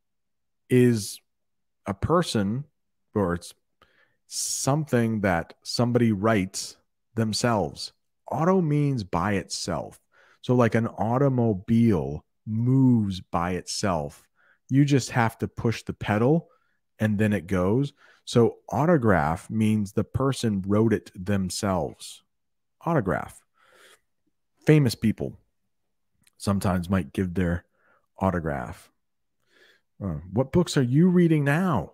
is a person or it's something that somebody writes themselves. Auto means by itself. So, like an automobile moves by itself. You just have to push the pedal and then it goes. So, autograph means the person wrote it themselves. Autograph. Famous people sometimes might give their autograph. Uh, what books are you reading now?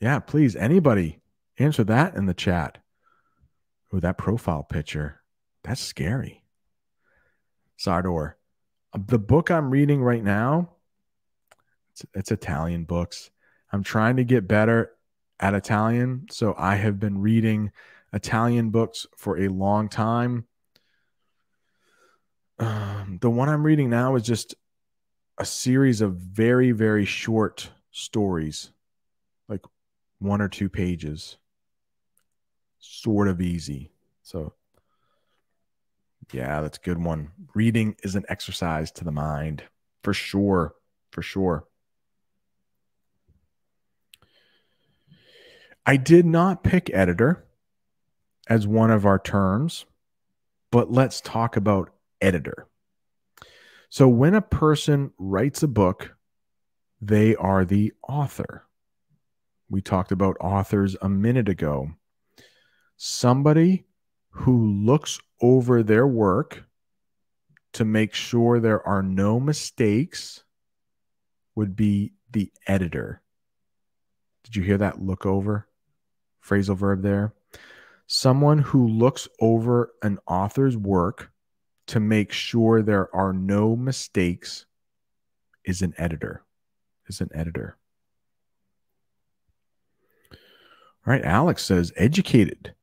Yeah, please, anybody answer that in the chat. Oh, that profile picture. That's scary. Sardor. Uh, the book I'm reading right now, it's, it's Italian books. I'm trying to get better at Italian. So I have been reading Italian books for a long time. Um, the one I'm reading now is just a series of very, very short stories, like one or two pages, sort of easy. So, yeah, that's a good one. Reading is an exercise to the mind for sure. For sure. I did not pick editor as one of our terms, but let's talk about editor. So when a person writes a book, they are the author. We talked about authors a minute ago. Somebody who looks over their work to make sure there are no mistakes would be the editor. Did you hear that look over phrasal verb there? Someone who looks over an author's work to make sure there are no mistakes is an editor. Is an editor. All right, Alex says educated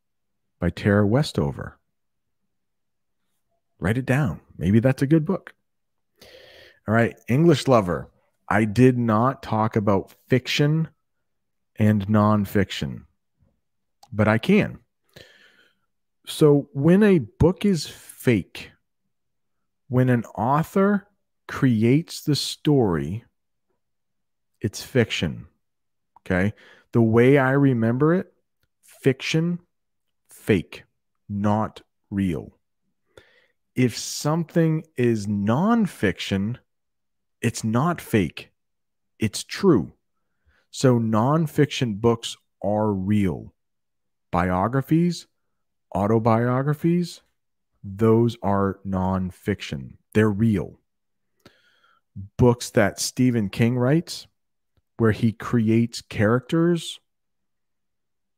by Tara Westover. Write it down. Maybe that's a good book. All right, English lover. I did not talk about fiction and nonfiction, but I can. So, when a book is fake, when an author creates the story, it's fiction. Okay. The way I remember it, fiction fake, not real. If something is nonfiction, it's not fake, it's true. So, nonfiction books are real. Biographies, autobiographies, those are nonfiction, they're real. Books that Stephen King writes, where he creates characters,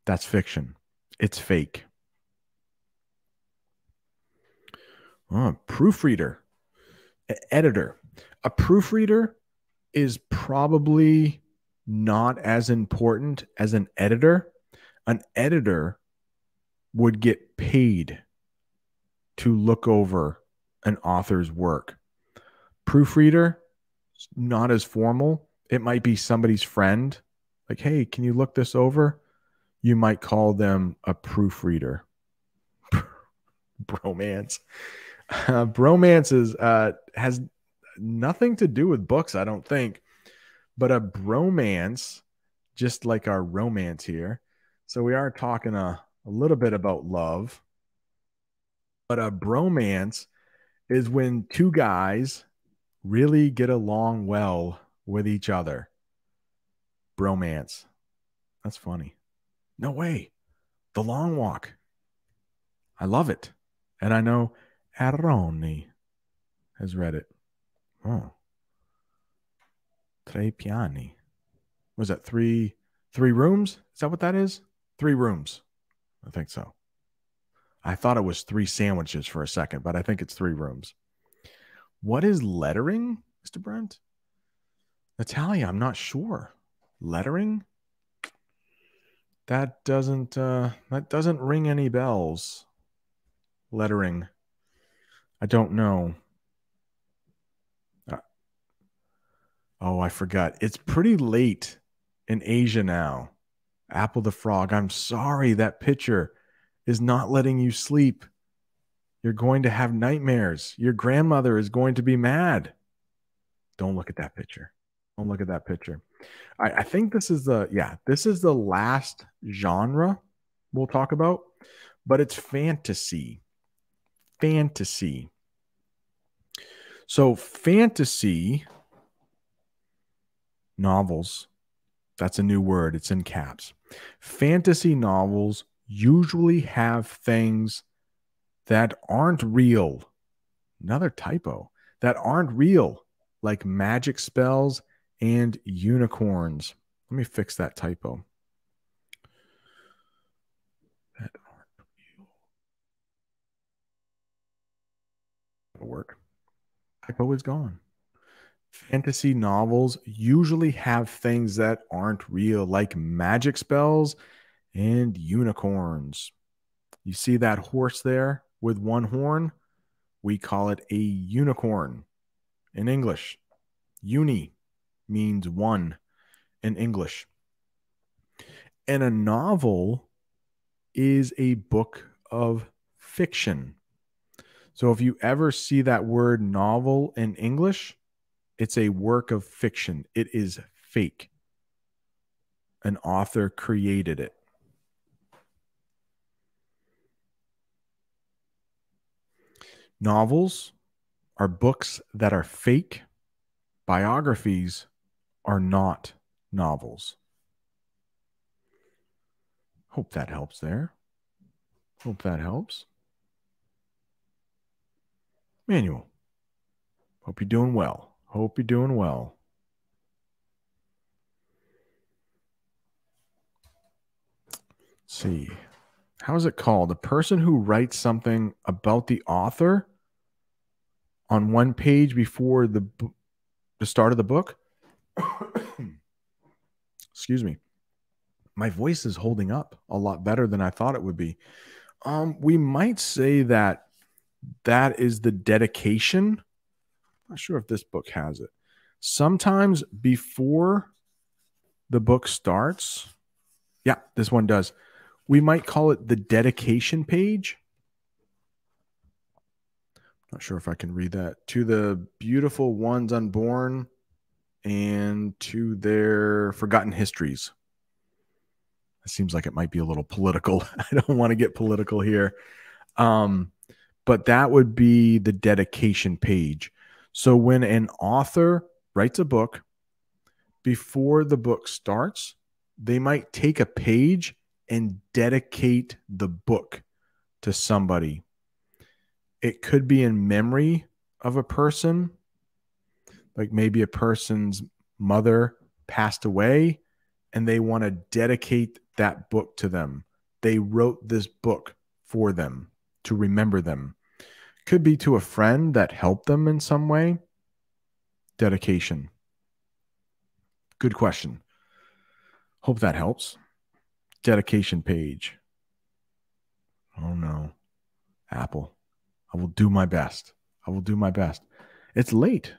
that's fiction. It's fake. Oh, proofreader, editor. A proofreader is probably not as important as an editor. An editor would get paid to look over an author's work. Proofreader, not as formal. It might be somebody's friend. Like, hey, can you look this over? you might call them a proofreader. <laughs> bromance. <laughs> Uh, bromance is, uh, has nothing to do with books, I don't think, but a bromance, just like our romance here. So we are talking a, a little bit about love, but a bromance is when two guys really get along well with each other. Bromance. That's funny. No way. The long walk. I love it. And I know Aroni has read it. Oh. Tre piani. Was that three three rooms? Is that what that is? Three rooms. I think so. I thought it was three sandwiches for a second, but I think it's three rooms. What is lettering, Mr. Brent? Natalia, I'm not sure. Lettering? That doesn't uh, that doesn't ring any bells. Lettering. I don't know. Uh, oh, I forgot. It's pretty late in Asia now. Apple the Frog. I'm sorry that picture is not letting you sleep. You're going to have nightmares. Your grandmother is going to be mad. Don't look at that picture. Don't look at that picture. I, I think this is the yeah, this is the last genre we'll talk about, but it's fantasy. Fantasy. So fantasy novels, that's a new word. It's in caps. Fantasy novels usually have things that aren't real. Another typo that aren't real, like magic spells and unicorns. Let me fix that typo. That aren't real. work. Typo is gone. Fantasy novels usually have things that aren't real, like magic spells and unicorns. You see that horse there with one horn? We call it a unicorn in English. Uni means one in English. And a novel is a book of fiction. So if you ever see that word novel in English, it's a work of fiction. It is fake. An author created it. Novels are books that are fake. Biographies are not novels. Hope that helps there. Hope that helps. Manuel, hope you're doing well. Hope you're doing well. Let's see. How is it called? The person who writes something about the author on one page before the the start of the book. <coughs> Excuse me. My voice is holding up a lot better than I thought it would be. Um, we might say that that is the dedication. I'm not sure if this book has it. Sometimes before the book starts, yeah, this one does. We might call it the dedication page. Not sure if I can read that. To the beautiful ones unborn and to their forgotten histories. It seems like it might be a little political. <laughs> I don't want to get political here. Um, but that would be the dedication page. So when an author writes a book, before the book starts, they might take a page and dedicate the book to somebody. It could be in memory of a person, like maybe a person's mother passed away and they want to dedicate that book to them. They wrote this book for them to remember them. Could be to a friend that helped them in some way. Dedication. Good question. Hope that helps. Dedication page. Oh no. Apple. I will do my best. I will do my best. It's late.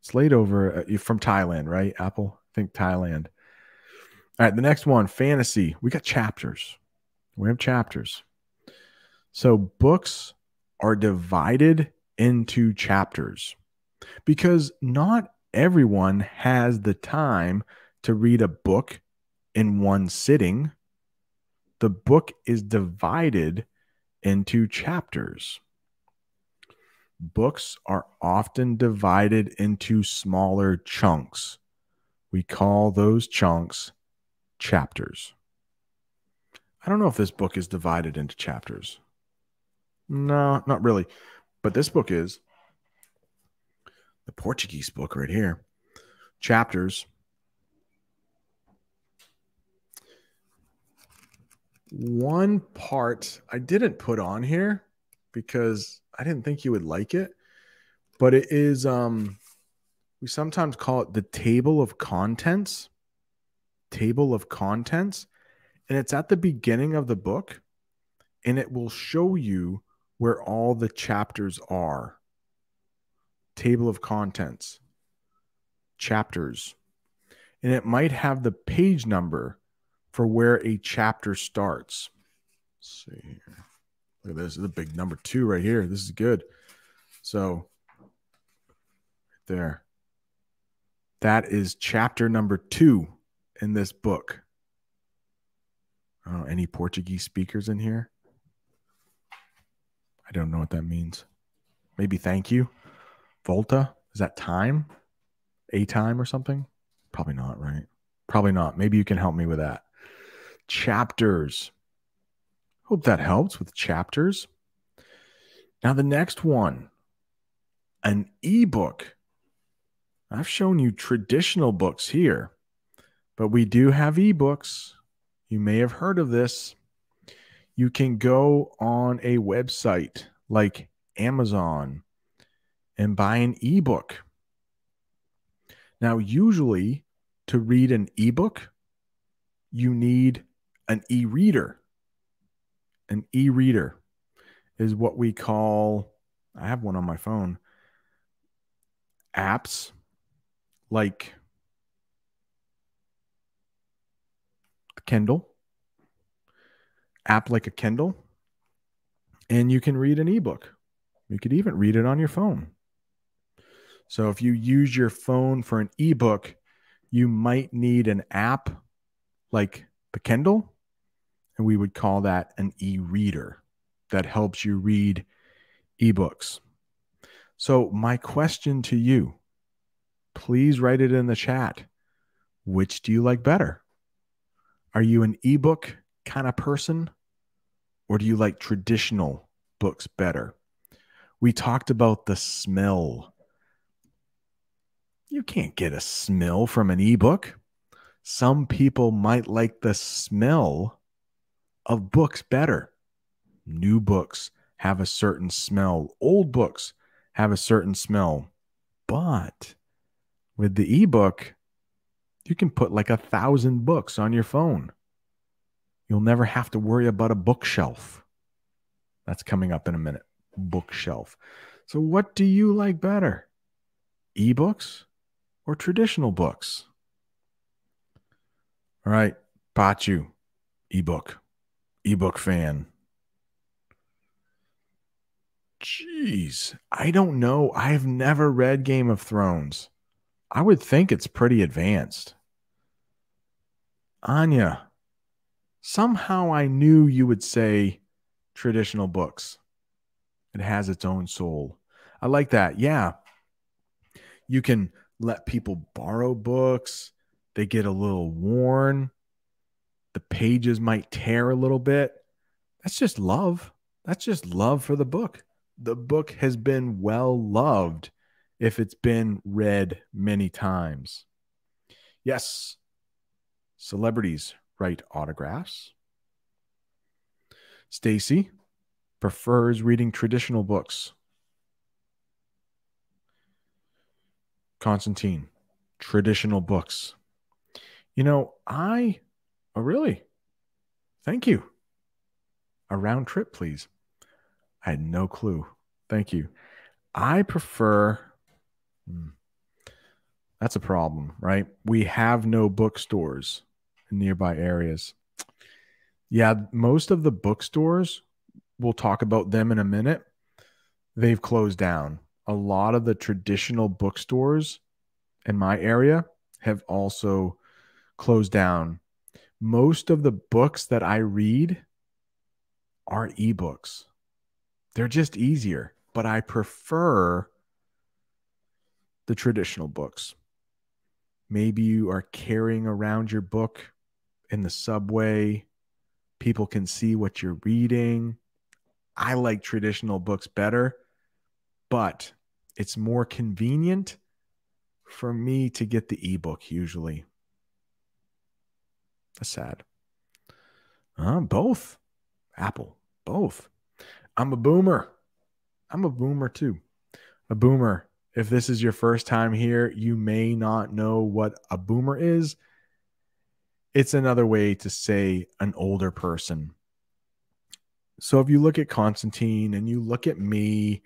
It's late over uh, from Thailand, right? Apple. Think Thailand. All right, the next one, fantasy. We got chapters. We have chapters. So books are divided into chapters because not everyone has the time to read a book in one sitting. The book is divided into chapters. Books are often divided into smaller chunks. We call those chunks chapters. I don't know if this book is divided into chapters. No, not really. But this book is the Portuguese book right here. Chapters. One part I didn't put on here because I didn't think you would like it, but it is um we sometimes call it the table of contents. Table of contents, and it's at the beginning of the book and it will show you where all the chapters are. Table of contents, chapters. And it might have the page number for where a chapter starts. Let's see here. Look at this. This is a big number two right here. This is good. So, right there. That is chapter number two in this book. Oh, any Portuguese speakers in here? I don't know what that means. Maybe thank you. Volta? Is that time? A time or something? Probably not, right? Probably not. Maybe you can help me with that. Chapters. Hope that helps with chapters. Now, the next one an ebook. I've shown you traditional books here, but we do have ebooks. You may have heard of this you can go on a website like Amazon and buy an ebook. Now, usually to read an ebook, you need an e reader. An e reader is what we call, I have one on my phone, apps like Kindle app like a Kindle, and you can read an ebook. You could even read it on your phone. So if you use your phone for an ebook, you might need an app like the Kindle, and we would call that an e reader that helps you read ebooks. So, my question to you please write it in the chat. Which do you like better? Are you an ebook kind of person or do you like traditional books better? We talked about the smell. You can't get a smell from an ebook. Some people might like the smell of books better. New books have a certain smell, old books have a certain smell. But with the ebook, you can put like a thousand books on your phone. You'll never have to worry about a bookshelf. That's coming up in a minute. Bookshelf. So, what do you like better? Ebooks or traditional books? All right, Pachu, ebook, ebook fan. Jeez, I don't know. I've never read Game of Thrones. I would think it's pretty advanced. Anya, somehow I knew you would say traditional books. It has its own soul. I like that. Yeah. You can let people borrow books, they get a little worn, the pages might tear a little bit. That's just love. That's just love for the book. The book has been well loved if it's been read many times. Yes, celebrities write autographs. Stacy prefers reading traditional books. Constantine, traditional books. You know, I oh really? Thank you. A round trip, please. I had no clue. Thank you. I prefer hmm, that's a problem, right? We have no bookstores nearby areas. Yeah, most of the bookstores, we'll talk about them in a minute, they've closed down. A lot of the traditional bookstores in my area have also closed down. Most of the books that I read are ebooks. They're just easier, but I prefer the traditional books. Maybe you are carrying around your book in the subway. People can see what you're reading. I like traditional books better, but it's more convenient for me to get the ebook usually. That's sad. Uh, both. Apple. Both. I'm a boomer. I'm a boomer too. A boomer. If this is your first time here, you may not know what a boomer is it's another way to say an older person. So if you look at Constantine and you look at me,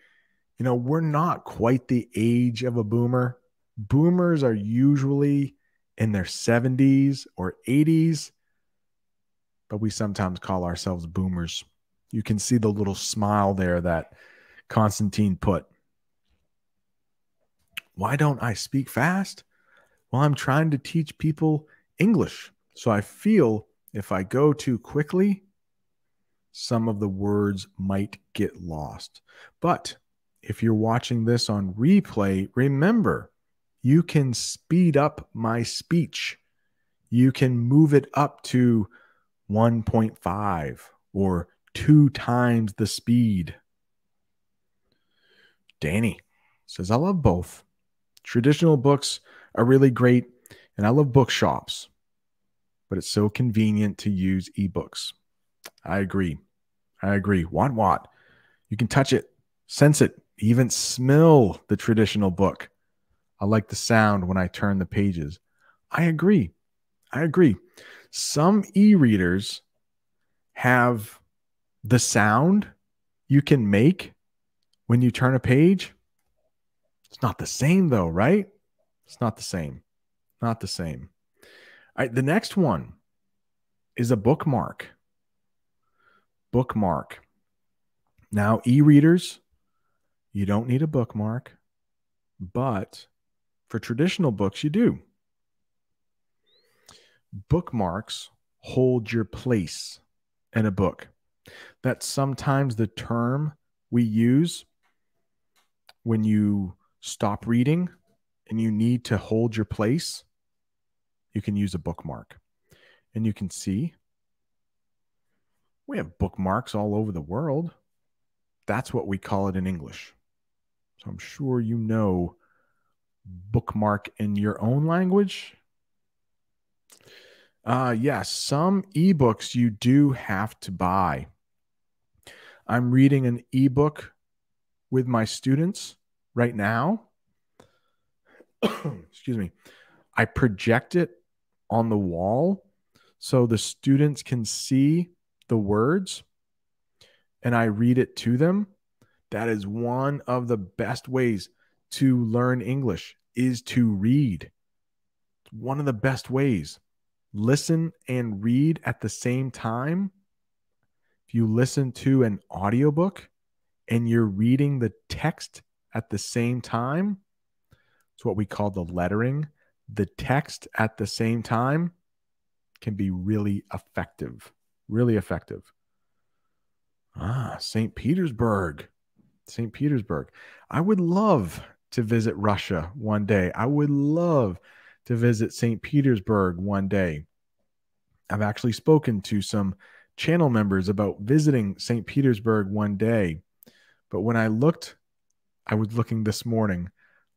you know, we're not quite the age of a boomer. Boomers are usually in their 70s or 80s, but we sometimes call ourselves boomers. You can see the little smile there that Constantine put. Why don't I speak fast? Well, I'm trying to teach people English. So I feel if I go too quickly, some of the words might get lost. But if you're watching this on replay, remember you can speed up my speech. You can move it up to 1.5 or two times the speed. Danny says, I love both. Traditional books are really great, and I love bookshops but it's so convenient to use ebooks. I agree. I agree. What what? You can touch it, sense it, even smell the traditional book. I like the sound when I turn the pages. I agree. I agree. Some e readers have the sound you can make when you turn a page. It's not the same, though, right? It's not the same. Not the same. The next one is a bookmark. Bookmark. Now, e readers, you don't need a bookmark, but for traditional books, you do. Bookmarks hold your place in a book. That's sometimes the term we use when you stop reading and you need to hold your place you can use a bookmark. And you can see we have bookmarks all over the world. That's what we call it in English So I'm sure you know bookmark in your own language. Uh, yes, yeah, some ebooks you do have to buy. I'm reading an ebook with my students right now. <coughs> Excuse me. I project it on the wall so the students can see the words and I read it to them. That is one of the best ways to learn English is to read. one of the best ways. Listen and read at the same time. If you listen to an audiobook and you're reading the text at the same time, it's what we call the lettering. The text at the same time can be really effective. Really effective. Ah, St. Petersburg. St. Petersburg. I would love to visit Russia one day. I would love to visit St. Petersburg one day. I've actually spoken to some channel members about visiting St. Petersburg one day. But when I looked, I was looking this morning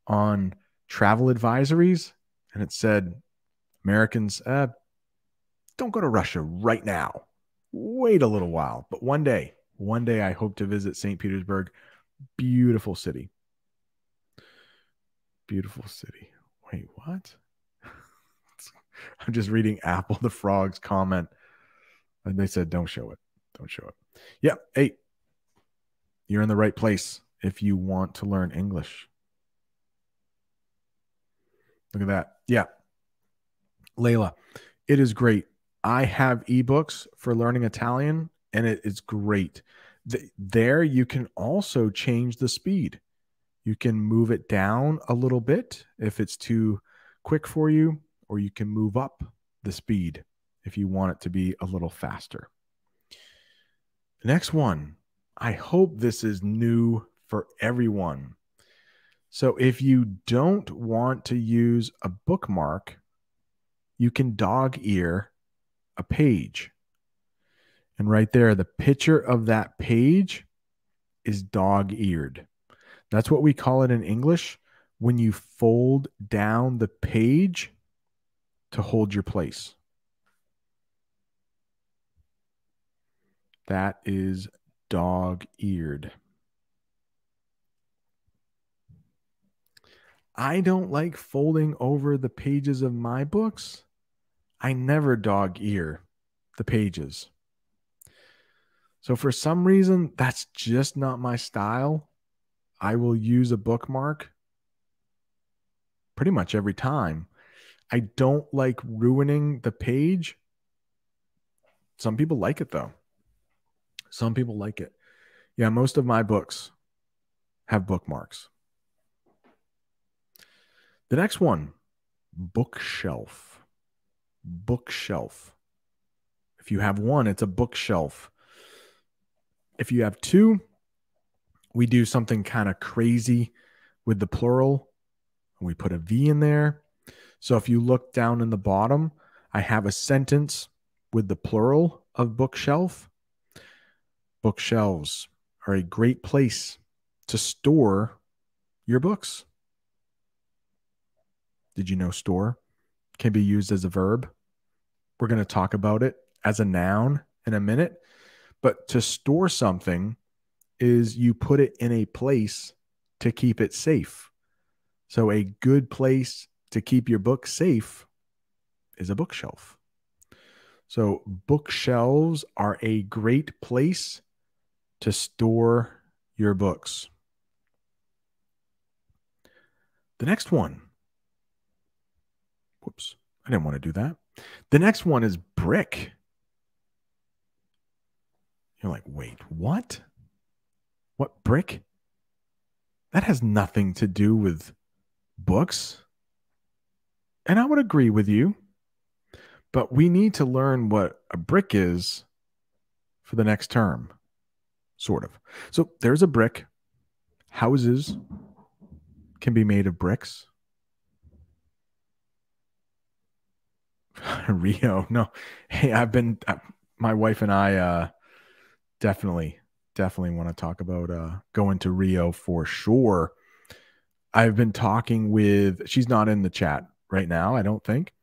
on travel advisories and it said Americans, uh, don't go to Russia right now. Wait a little while. But one day, one day I hope to visit St. Petersburg. Beautiful city. Beautiful city. Wait, what? <laughs> I'm just reading Apple the Frog's comment. And they said, don't show it. Don't show it. Yeah. Hey, you're in the right place if you want to learn English. Look at that. Yeah. Layla, it is great. I have ebooks for learning Italian and it is great. there you can also change the speed. You can move it down a little bit if it's too quick for you, or you can move up the speed if you want it to be a little faster. Next one, I hope this is new for everyone. So if you don't want to use a bookmark, you can dog ear a page. And right there, the picture of that page is dog eared. That's what we call it in English when you fold down the page to hold your place. That is dog eared. I don't like folding over the pages of my books. I never dog ear the pages. So for some reason, that's just not my style. I will use a bookmark pretty much every time. I don't like ruining the page. Some people like it though. Some people like it. Yeah, most of my books have bookmarks. The next one, bookshelf. Bookshelf. If you have one, it's a bookshelf. If you have two, we do something kind of crazy with the plural. We put a V in there. So if you look down in the bottom, I have a sentence with the plural of bookshelf. Bookshelves are a great place to store your books. Did you know store can be used as a verb? We're going to talk about it as a noun in a minute. But to store something is you put it in a place to keep it safe. So, a good place to keep your book safe is a bookshelf. So, bookshelves are a great place to store your books. The next one. I didn't want to do that. The next one is brick. You're like, wait, what? What brick? That has nothing to do with books. And I would agree with you. But we need to learn what a brick is for the next term, sort of. So there's a brick. Houses can be made of bricks. <laughs> Rio, no. Hey, I've been, uh, my wife and I uh, definitely definitely want to talk about uh, going to Rio for sure. I've been talking with, she's not in the chat right now, I don't think.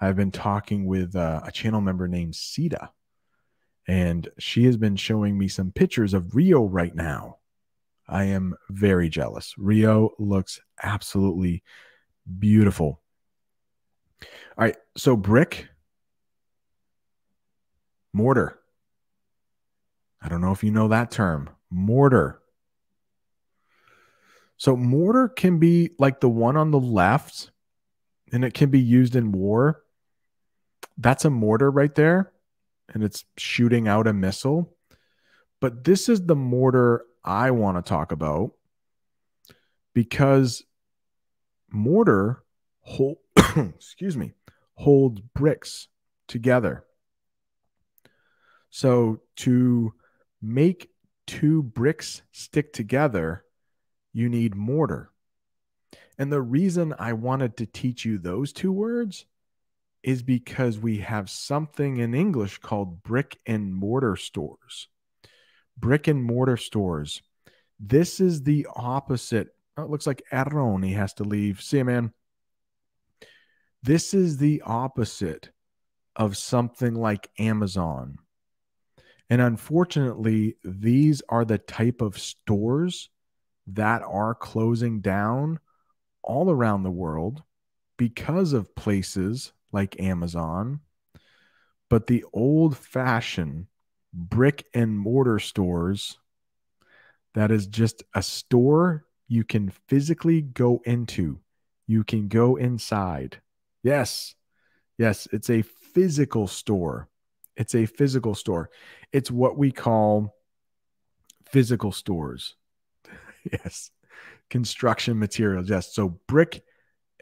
I've been talking with uh, a channel member named Sita, and she has been showing me some pictures of Rio right now. I am very jealous. Rio looks absolutely beautiful. All right, so brick, mortar. I don't know if you know that term, mortar. So mortar can be like the one on the left, and it can be used in war. That's a mortar right there, and it's shooting out a missile. But this is the mortar I want to talk about because mortar <coughs> excuse me hold bricks together. So to make two bricks stick together, you need mortar. And the reason I wanted to teach you those two words is because we have something in English called brick and mortar stores. Brick and mortar stores. This is the opposite. Oh, it looks like Aroni has to leave. See you, man. This is the opposite of something like Amazon. And unfortunately, these are the type of stores that are closing down all around the world because of places like Amazon. But the old fashioned brick and mortar stores, that is just a store you can physically go into. You can go inside. Yes. Yes. It's a physical store. It's a physical store. It's what we call physical stores. <laughs> yes. Construction materials. Yes. So brick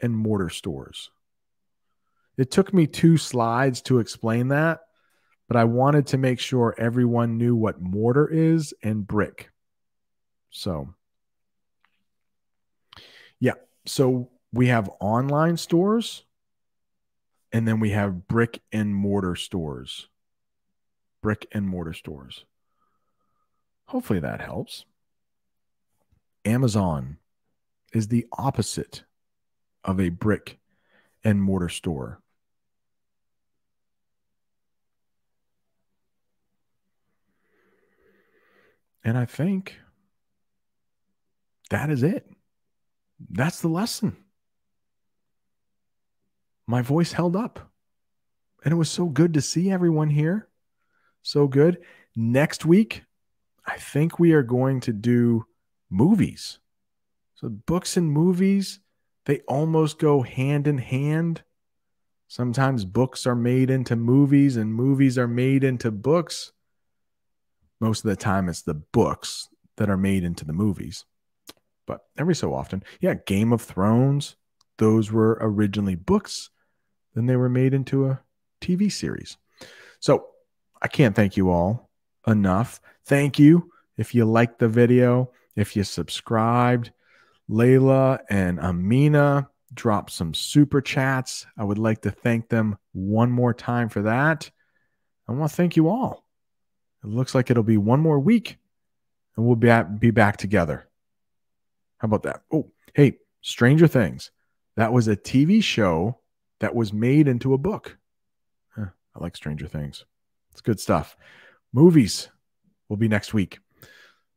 and mortar stores. It took me two slides to explain that, but I wanted to make sure everyone knew what mortar is and brick. So, yeah. So we have online stores and then we have brick and mortar stores. Brick and mortar stores. Hopefully that helps. Amazon is the opposite of a brick and mortar store. And I think that is it. That's the lesson. My voice held up. And it was so good to see everyone here. So good. Next week, I think we are going to do movies. So, books and movies, they almost go hand in hand. Sometimes books are made into movies and movies are made into books. Most of the time, it's the books that are made into the movies. But every so often, yeah, Game of Thrones, those were originally books. Then they were made into a TV series. So I can't thank you all enough. Thank you if you liked the video, if you subscribed. Layla and Amina dropped some super chats. I would like to thank them one more time for that. I want to thank you all. It looks like it'll be one more week and we'll be, at, be back together. How about that? Oh, hey, Stranger Things. That was a TV show that was made into a book. Huh, I like Stranger Things. It's good stuff. Movies will be next week.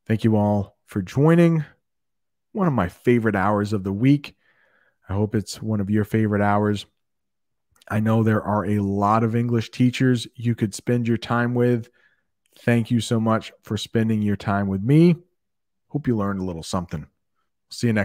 Thank you all for joining. One of my favorite hours of the week. I hope it's one of your favorite hours. I know there are a lot of English teachers you could spend your time with. Thank you so much for spending your time with me. Hope you learned a little something. See you next